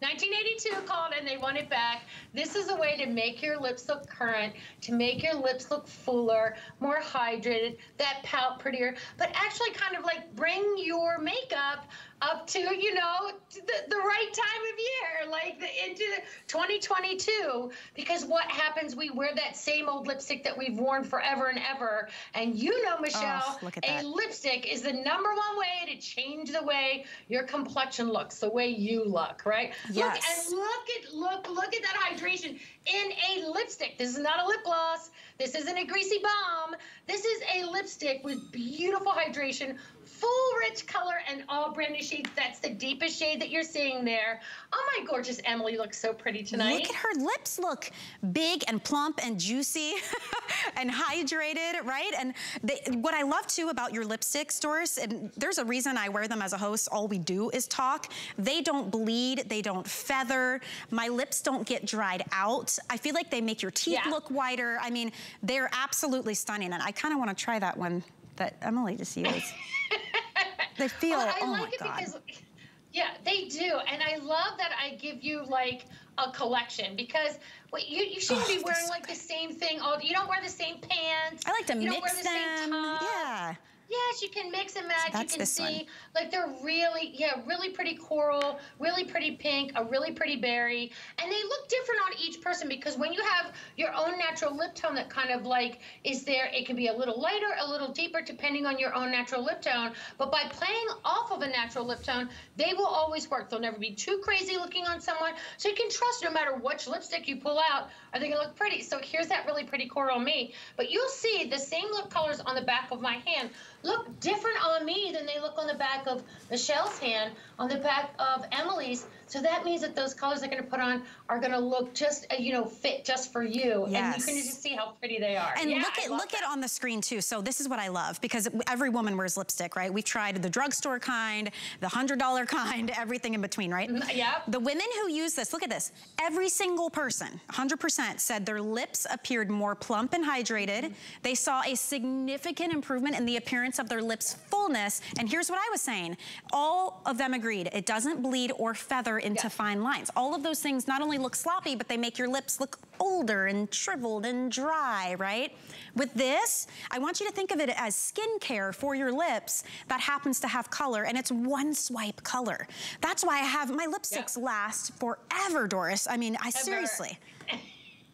1982 called and they want it back, this is a way to make your lips look current, to make your lips look fuller, more hydrated, that pout prettier, but actually kind of like bring your makeup up to you know the, the right time of year like the, into 2022 because what happens we wear that same old lipstick that we've worn forever and ever. And you know michelle oh, a lipstick is the number one way to change the way your complexion looks the way you look right? Yes. look and look at look look at that hydration in a lipstick. This is not a lip gloss. This isn't a greasy balm this is a lipstick with beautiful hydration full rich color and all brand new shades. That's the deepest shade that you're seeing there. Oh my gorgeous Emily looks so pretty tonight. Look at her lips look big and plump and juicy and hydrated, right? And they, what I love too about your lipsticks, Doris, and there's a reason I wear them as a host, all we do is talk. They don't bleed, they don't feather. My lips don't get dried out. I feel like they make your teeth yeah. look whiter. I mean, they're absolutely stunning. And I kind of want to try that one that Emily just used. they feel, well, I oh like my it God. Because, yeah, they do. And I love that I give you like a collection because you, you shouldn't oh, be wearing like the same thing all You don't wear the same pants. I like to you mix don't wear the them. Same top. Yeah. Yes, you can mix and match. So you can see, one. like they're really, yeah, really pretty coral, really pretty pink, a really pretty berry, and they look different on each person because when you have your own natural lip tone that kind of like is there, it can be a little lighter, a little deeper, depending on your own natural lip tone. But by playing off of a natural lip tone, they will always work. They'll never be too crazy looking on someone, so you can trust no matter which lipstick you pull out, are they gonna look pretty? So here's that really pretty coral me. But you'll see the same lip colors on the back of my hand look different on me than they look on the back of Michelle's hand, on the back of Emily's. So that means that those colors they're going to put on are going to look just, uh, you know, fit just for you. Yes. And you can just see how pretty they are. And yeah, look at look that. at on the screen too. So this is what I love because every woman wears lipstick, right? We've tried the drugstore kind, the $100 kind, everything in between, right? Mm, yeah. The women who use this, look at this. Every single person, 100% said their lips appeared more plump and hydrated. Mm -hmm. They saw a significant improvement in the appearance of their lips fullness. And here's what I was saying. All of them agreed. It doesn't bleed or feather into yeah. fine lines. All of those things not only look sloppy, but they make your lips look older and shriveled and dry, right? With this, I want you to think of it as skincare for your lips that happens to have color, and it's one swipe color. That's why I have, my lipsticks last forever, Doris. I mean, I Ever. seriously.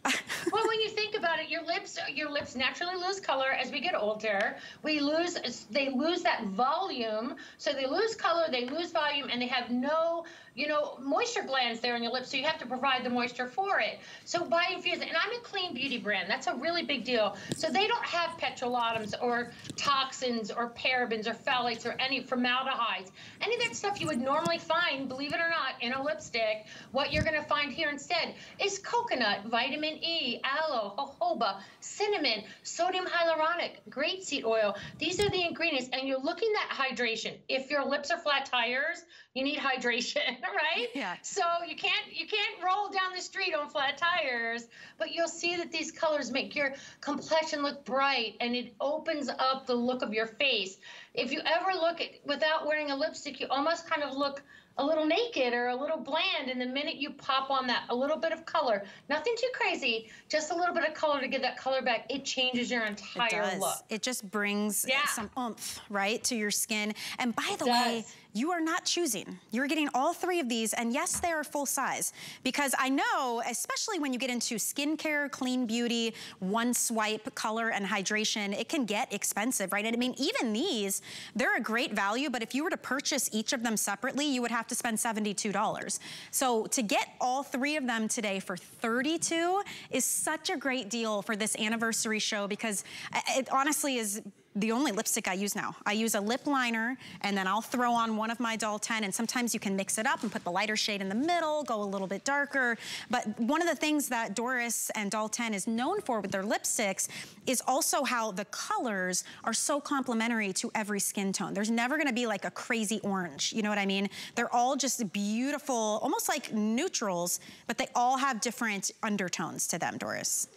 well, when you think about it, your lips your lips naturally lose color as we get older. We lose they lose that volume, so they lose color, they lose volume, and they have no you know, moisture glands there in your lips, so you have to provide the moisture for it. So by infusing, and I'm a clean beauty brand, that's a really big deal. So they don't have petrolatum or toxins or parabens or phthalates or any formaldehydes. Any of that stuff you would normally find, believe it or not, in a lipstick, what you're gonna find here instead is coconut, vitamin E, aloe, jojoba, cinnamon, sodium hyaluronic, grapeseed oil. These are the ingredients, and you're looking at hydration. If your lips are flat tires, you need hydration, right? Yeah. So you can't you can't roll down the street on flat tires, but you'll see that these colors make your complexion look bright and it opens up the look of your face. If you ever look at without wearing a lipstick, you almost kind of look a little naked or a little bland and the minute you pop on that a little bit of color nothing too crazy just a little bit of color to give that color back it changes your entire it look it just brings yeah. some oomph right to your skin and by the way you are not choosing. You're getting all three of these, and yes, they are full size. Because I know, especially when you get into skincare, clean beauty, one swipe, color, and hydration, it can get expensive, right? And I mean, even these, they're a great value, but if you were to purchase each of them separately, you would have to spend $72. So to get all three of them today for 32 is such a great deal for this anniversary show because uh, it honestly is the only lipstick I use now. I use a lip liner and then I'll throw on one of my Doll 10 and sometimes you can mix it up and put the lighter shade in the middle, go a little bit darker. But one of the things that Doris and Doll 10 is known for with their lipsticks is also how the colors are so complementary to every skin tone. There's never gonna be like a crazy orange, you know what I mean? They're all just beautiful, almost like neutrals, but they all have different undertones to them, Doris.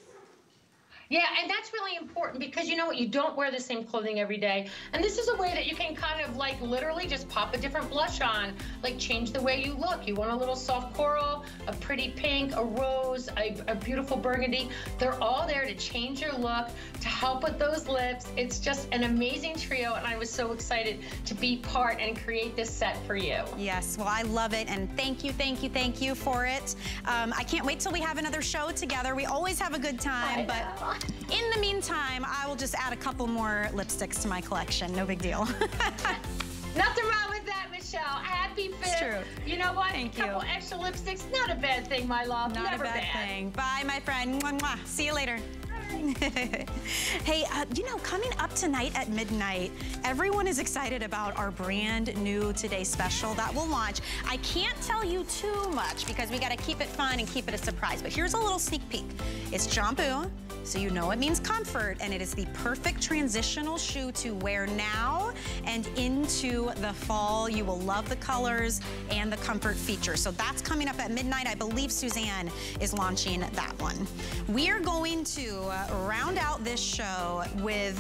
Yeah, and that's really important because you know what? You don't wear the same clothing every day. And this is a way that you can kind of like literally just pop a different blush on, like change the way you look. You want a little soft coral, a pretty pink, a rose, a, a beautiful burgundy. They're all there to change your look, to help with those lips. It's just an amazing trio, and I was so excited to be part and create this set for you. Yes, well, I love it, and thank you, thank you, thank you for it. Um, I can't wait till we have another show together. We always have a good time, but in the meantime, I will just add a couple more lipsticks to my collection. No big deal. Nothing wrong with that, Michelle. Happy fit. It's true. You know what? Thank a couple you. extra lipsticks, not a bad thing, my love. Not Never a bad, bad, thing. Bye, my friend. Mwah, mwah. See you later. hey, uh, you know, coming up tonight at midnight, everyone is excited about our brand new Today Special that will launch. I can't tell you too much because we got to keep it fun and keep it a surprise, but here's a little sneak peek. It's Jambu, so you know it means comfort, and it is the perfect transitional shoe to wear now and into the fall. You will love the colors and the comfort features. So that's coming up at midnight. I believe Suzanne is launching that one. We are going to round out this show with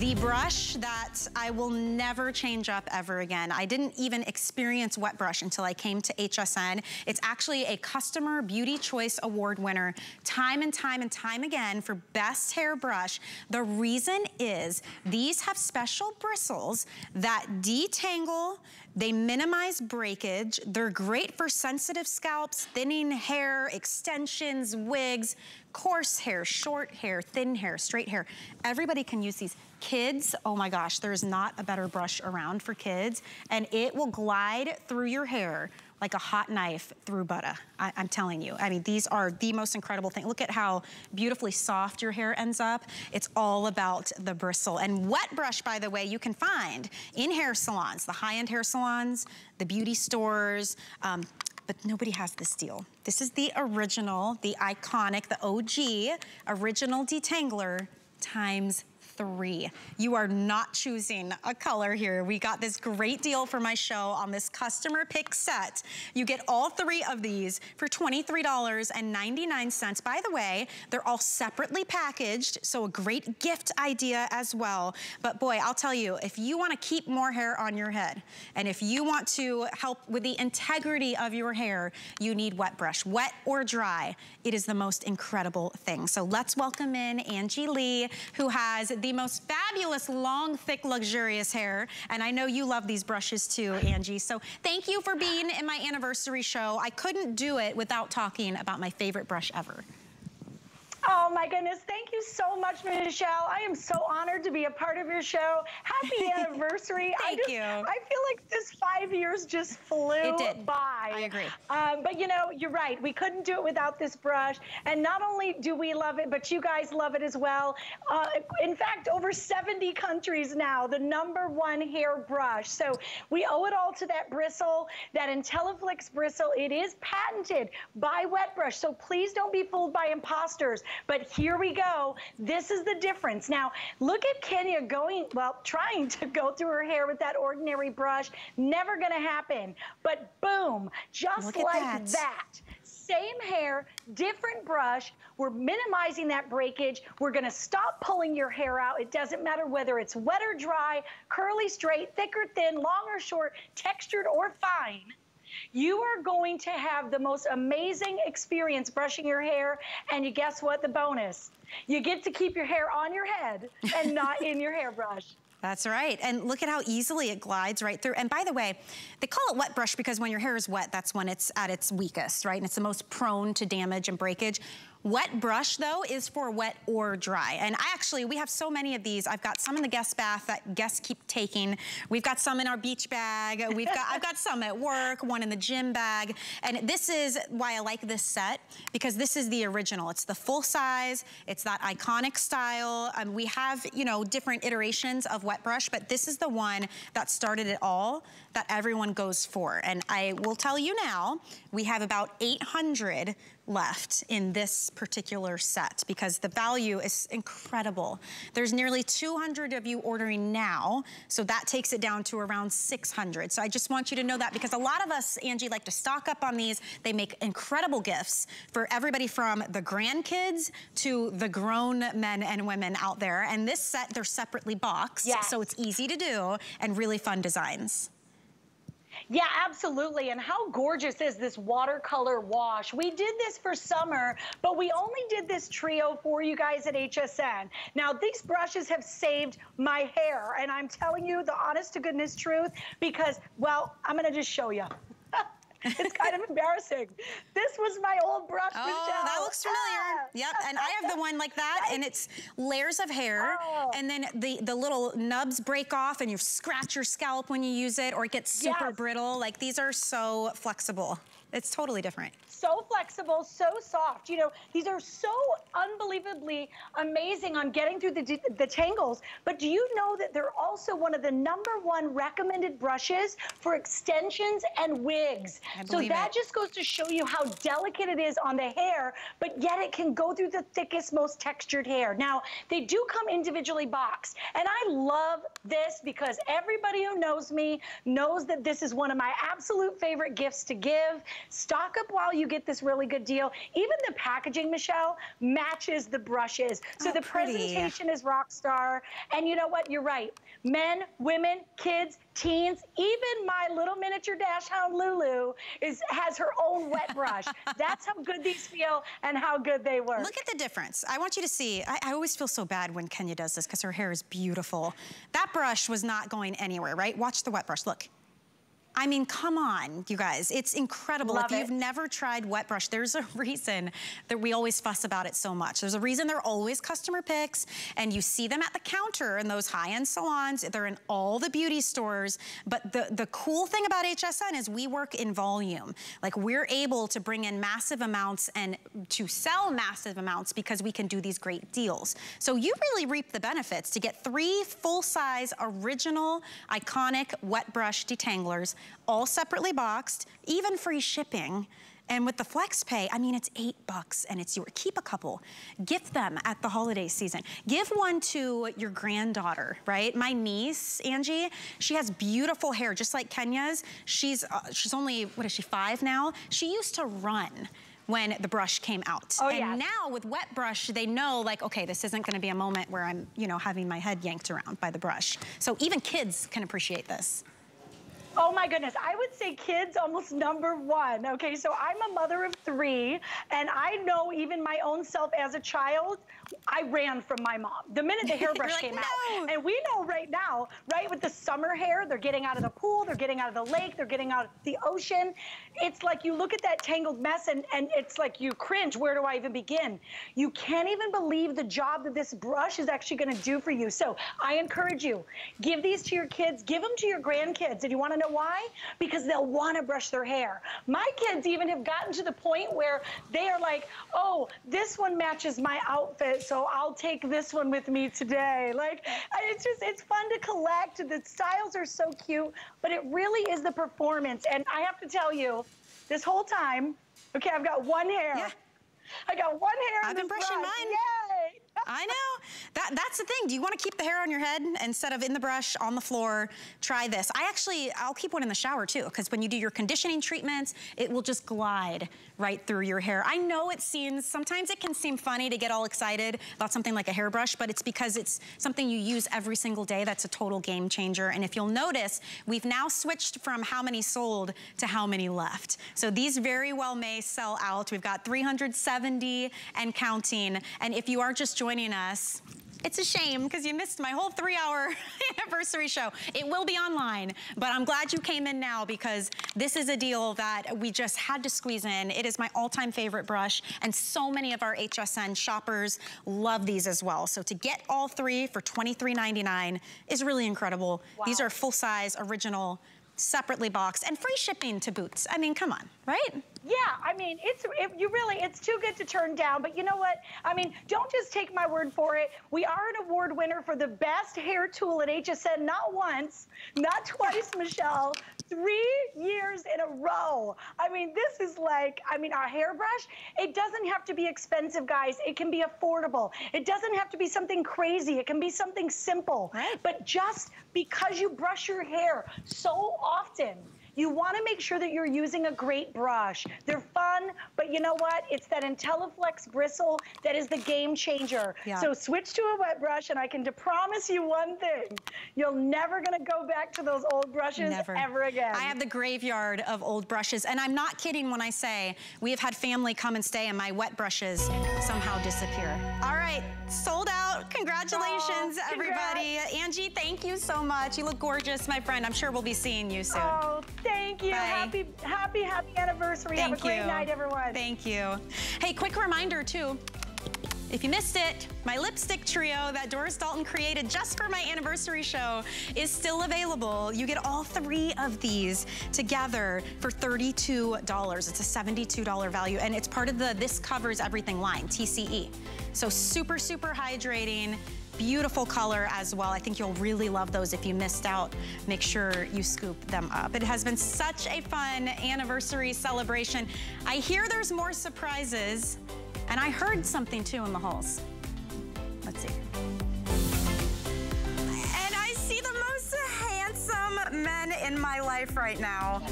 the brush that I will never change up ever again. I didn't even experience wet brush until I came to HSN. It's actually a Customer Beauty Choice Award winner time and time and time again for best hair brush. The reason is these have special bristles that detangle they minimize breakage. They're great for sensitive scalps, thinning hair, extensions, wigs, coarse hair, short hair, thin hair, straight hair. Everybody can use these. Kids, oh my gosh, there's not a better brush around for kids. And it will glide through your hair like a hot knife through butter. I, am telling you. I mean, these are the most incredible thing. Look at how beautifully soft your hair ends up. It's all about the bristle. And wet brush, by the way, you can find in hair salons, the high-end hair salons, the beauty stores, um, but nobody has this deal. This is the original, the iconic, the OG, original detangler times three. You are not choosing a color here. We got this great deal for my show on this customer pick set. You get all three of these for $23.99. By the way, they're all separately packaged, so a great gift idea as well. But boy, I'll tell you, if you wanna keep more hair on your head, and if you want to help with the integrity of your hair, you need wet brush, wet or dry. It is the most incredible thing. So let's welcome in Angie Lee, who has the most fabulous, long, thick, luxurious hair. And I know you love these brushes too, Angie. So thank you for being in my anniversary show. I couldn't do it without talking about my favorite brush ever. Oh my goodness, thank you so much, Michelle. I am so honored to be a part of your show. Happy anniversary. thank I just, you. I feel like this five years just flew by. I agree. Um, but you know, you're right. We couldn't do it without this brush. And not only do we love it, but you guys love it as well. Uh, in fact, over 70 countries now, the number one hair brush. So we owe it all to that bristle, that IntelliFlex bristle. It is patented by Wet Brush. So please don't be fooled by imposters. But here we go. This is the difference. Now, look at Kenya going, well, trying to go through her hair with that ordinary brush. Never going to happen. But boom, just like that. that same hair, different brush. We're minimizing that breakage. We're gonna stop pulling your hair out. It doesn't matter whether it's wet or dry, curly, straight, thick or thin, long or short, textured or fine you are going to have the most amazing experience brushing your hair. And you guess what? The bonus. You get to keep your hair on your head and not in your hairbrush. That's right. And look at how easily it glides right through. And by the way, they call it wet brush because when your hair is wet, that's when it's at its weakest, right? And it's the most prone to damage and breakage. Wet brush though is for wet or dry. And I actually, we have so many of these. I've got some in the guest bath that guests keep taking. We've got some in our beach bag. We've got, I've got some at work, one in the gym bag. And this is why I like this set because this is the original. It's the full size. It's that iconic style. Um, we have, you know, different iterations of wet brush, but this is the one that started it all that everyone goes for. And I will tell you now, we have about 800 left in this particular set because the value is incredible. There's nearly 200 of you ordering now, so that takes it down to around 600. So I just want you to know that because a lot of us, Angie, like to stock up on these. They make incredible gifts for everybody from the grandkids to the grown men and women out there. And this set, they're separately boxed, yes. so it's easy to do and really fun designs. Yeah, absolutely. And how gorgeous is this watercolor wash? We did this for summer, but we only did this trio for you guys at HSN. Now, these brushes have saved my hair, and I'm telling you the honest to goodness truth because, well, I'm going to just show you. It's kind of embarrassing. This was my old brush, oh, Michelle. that looks familiar. Ah. Yep, and I have the one like that, and it's layers of hair, oh. and then the, the little nubs break off, and you scratch your scalp when you use it, or it gets super yes. brittle. Like, these are so flexible. It's totally different so flexible, so soft. You know, these are so unbelievably amazing on getting through the, the tangles. But do you know that they're also one of the number one recommended brushes for extensions and wigs? so that it. just goes to show you how delicate it is on the hair, but yet it can go through the thickest, most textured hair. Now, they do come individually boxed. And I love this because everybody who knows me knows that this is one of my absolute favorite gifts to give. Stock up while you get this really good deal. Even the packaging, Michelle, matches the brushes. So oh, the pretty. presentation is rock star. And you know what? You're right. Men, women, kids, teens, even my little miniature dash hound Lulu is has her own wet brush. That's how good these feel and how good they work. Look at the difference. I want you to see, I, I always feel so bad when Kenya does this because her hair is beautiful. That brush was not going anywhere, right? Watch the wet brush, look. I mean, come on, you guys. It's incredible. Love if you've it. never tried Wet Brush, there's a reason that we always fuss about it so much. There's a reason they're always customer picks, and you see them at the counter in those high-end salons. They're in all the beauty stores. But the, the cool thing about HSN is we work in volume. Like, we're able to bring in massive amounts and to sell massive amounts because we can do these great deals. So you really reap the benefits to get three full-size, original, iconic wet brush detanglers all separately boxed, even free shipping. And with the flex pay, I mean, it's eight bucks and it's your, keep a couple. Gift them at the holiday season. Give one to your granddaughter, right? My niece, Angie, she has beautiful hair, just like Kenya's. She's, uh, she's only, what is she, five now? She used to run when the brush came out. Oh, and yes. now with wet brush, they know like, okay, this isn't gonna be a moment where I'm, you know, having my head yanked around by the brush. So even kids can appreciate this. Oh my goodness. I would say kids almost number one. Okay, so I'm a mother of three, and I know even my own self as a child, I ran from my mom the minute the hairbrush like, came "No." out. And we know right now, right, with the summer hair, they're getting out of the pool, they're getting out of the lake, they're getting out of the ocean. It's like you look at that tangled mess and, and it's like you cringe. Where do I even begin? You can't even believe the job that this brush is actually going to do for you. So I encourage you, give these to your kids, give them to your grandkids. And you want to know why? Because they'll want to brush their hair. My kids even have gotten to the point where they are like, oh, this one matches my outfit, so I'll take this one with me today. Like, it's just, it's fun to collect. The styles are so cute, but it really is the performance. And I have to tell you, this whole time, okay, I've got one hair. Yeah. I got one hair. I've been brushing brush. mine. Yay! I know. That That's the thing. Do you want to keep the hair on your head instead of in the brush, on the floor? Try this. I actually, I'll keep one in the shower too, because when you do your conditioning treatments, it will just glide right through your hair. I know it seems, sometimes it can seem funny to get all excited about something like a hairbrush, but it's because it's something you use every single day that's a total game changer. And if you'll notice, we've now switched from how many sold to how many left. So these very well may sell out. We've got 370 and counting. And if you are just joining us, it's a shame because you missed my whole three hour anniversary show. It will be online, but I'm glad you came in now because this is a deal that we just had to squeeze in. It is my all-time favorite brush and so many of our HSN shoppers love these as well. So to get all three for $23.99 is really incredible. These are full-size, original, separately boxed and free shipping to boots. I mean, come on, right? Yeah, I mean, it's it, you really it's too good to turn down. But you know what? I mean, don't just take my word for it. We are an award winner for the best hair tool at HSN, not once, not twice, Michelle. Three years in a row. I mean, this is like, I mean, our hairbrush, it doesn't have to be expensive, guys. It can be affordable. It doesn't have to be something crazy. It can be something simple. Right. But just because you brush your hair so often, you want to make sure that you're using a great brush. They're fun, but you know what? It's that IntelliFlex bristle that is the game changer. Yeah. So switch to a wet brush, and I can promise you one thing. You're never going to go back to those old brushes Never. ever again. I have the graveyard of old brushes, and I'm not kidding when I say we have had family come and stay and my wet brushes somehow disappear. All right, sold out. Congratulations, Oh, everybody. Angie, thank you so much. You look gorgeous, my friend. I'm sure we'll be seeing you soon. Oh, thank you. Bye. Happy, happy, happy anniversary. Thank have a great you. night, everyone. Thank you. Hey, quick reminder too. If you missed it, my lipstick trio that Doris Dalton created just for my anniversary show is still available. You get all three of these together for $32. It's a $72 value, and it's part of the This Covers Everything line, TCE. So super, super hydrating. Beautiful color as well. I think you'll really love those if you missed out. Make sure you scoop them up. It has been such a fun anniversary celebration. I hear there's more surprises, and I heard something too in the halls. Let's see. And I see the most handsome men in my life right now.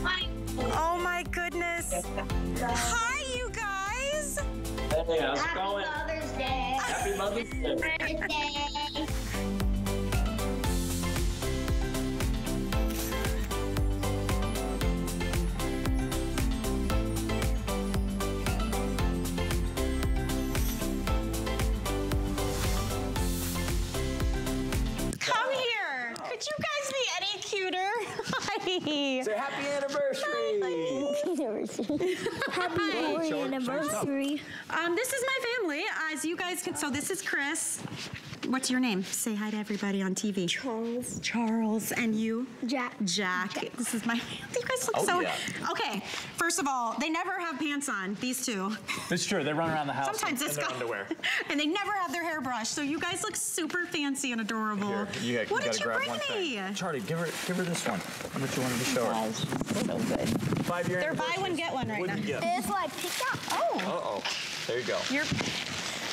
Oh my goodness. Hi, you guys. Hey, how's it going? Mother's Day. Happy Mother's Day. Birthday. Come here. Say happy anniversary. happy anniversary. Um, this is my family. As you guys can, so this is Chris. What's your name? Say hi to everybody on TV. Charles. Charles. And you? Jack. Jack. Jack. This is my, you guys look Oh, so, yeah. okay. First of all, they never have pants on, these two. It's true. They run around the house Sometimes in, it's in their got- underwear. and they never have their hair brushed. So you guys look super fancy and adorable. Here, you, got- what you did gotta you grab bring one me? thing. Charlie, give her, give her this one. What you wanted to show her. So good. Five year They're buy one, get one right Wouldn't now. gift. It's like pick up. Oh. Uh-oh. There you go. You're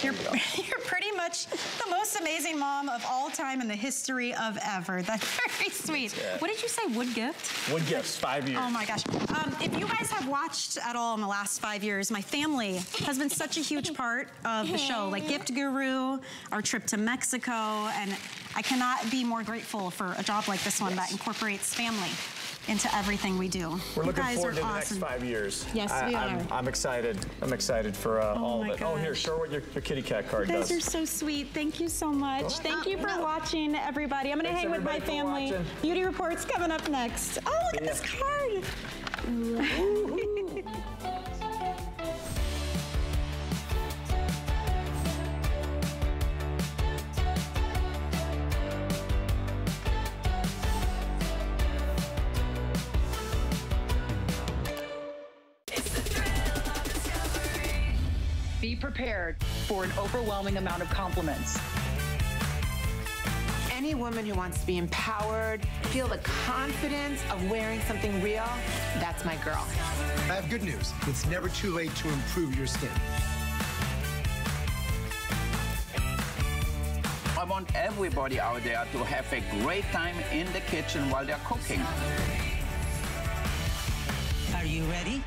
you're, you're pretty much the most amazing mom of all time in the history of ever. That's very sweet. Yeah. What did you say? Wood gift? Wood gifts, five years. Oh my gosh. Um, if you guys have watched at all in the last five years, my family has been such a huge part of the show. Like Gift Guru, our trip to Mexico, and I cannot be more grateful for a job like this one that incorporates family into everything we do. We're you looking guys forward are to the awesome. next five years. Yes, I, we I'm, are. I'm excited. I'm excited for uh, Oh all of it. Oh, here, show what your, your kitty cat card You guys does. are so sweet. Thank you so much. Thank you for watching, everybody. I'm going to hang with my family. watching. Beauty reports coming up next. Oh, look at See this ya. card. Prepared for an overwhelming amount of compliments. Any woman who wants to be empowered, feel the confidence of wearing something real, that's my girl. I have good news. It's never too late to improve your skin. I want everybody out there to have a great time in the kitchen while they're cooking. Are you ready?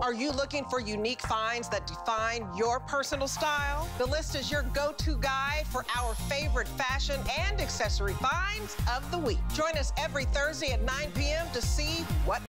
Are you looking for unique finds that define your personal style? The list is your go-to guide for our favorite fashion and accessory finds of the week. Join us every Thursday at 9 p.m. to see what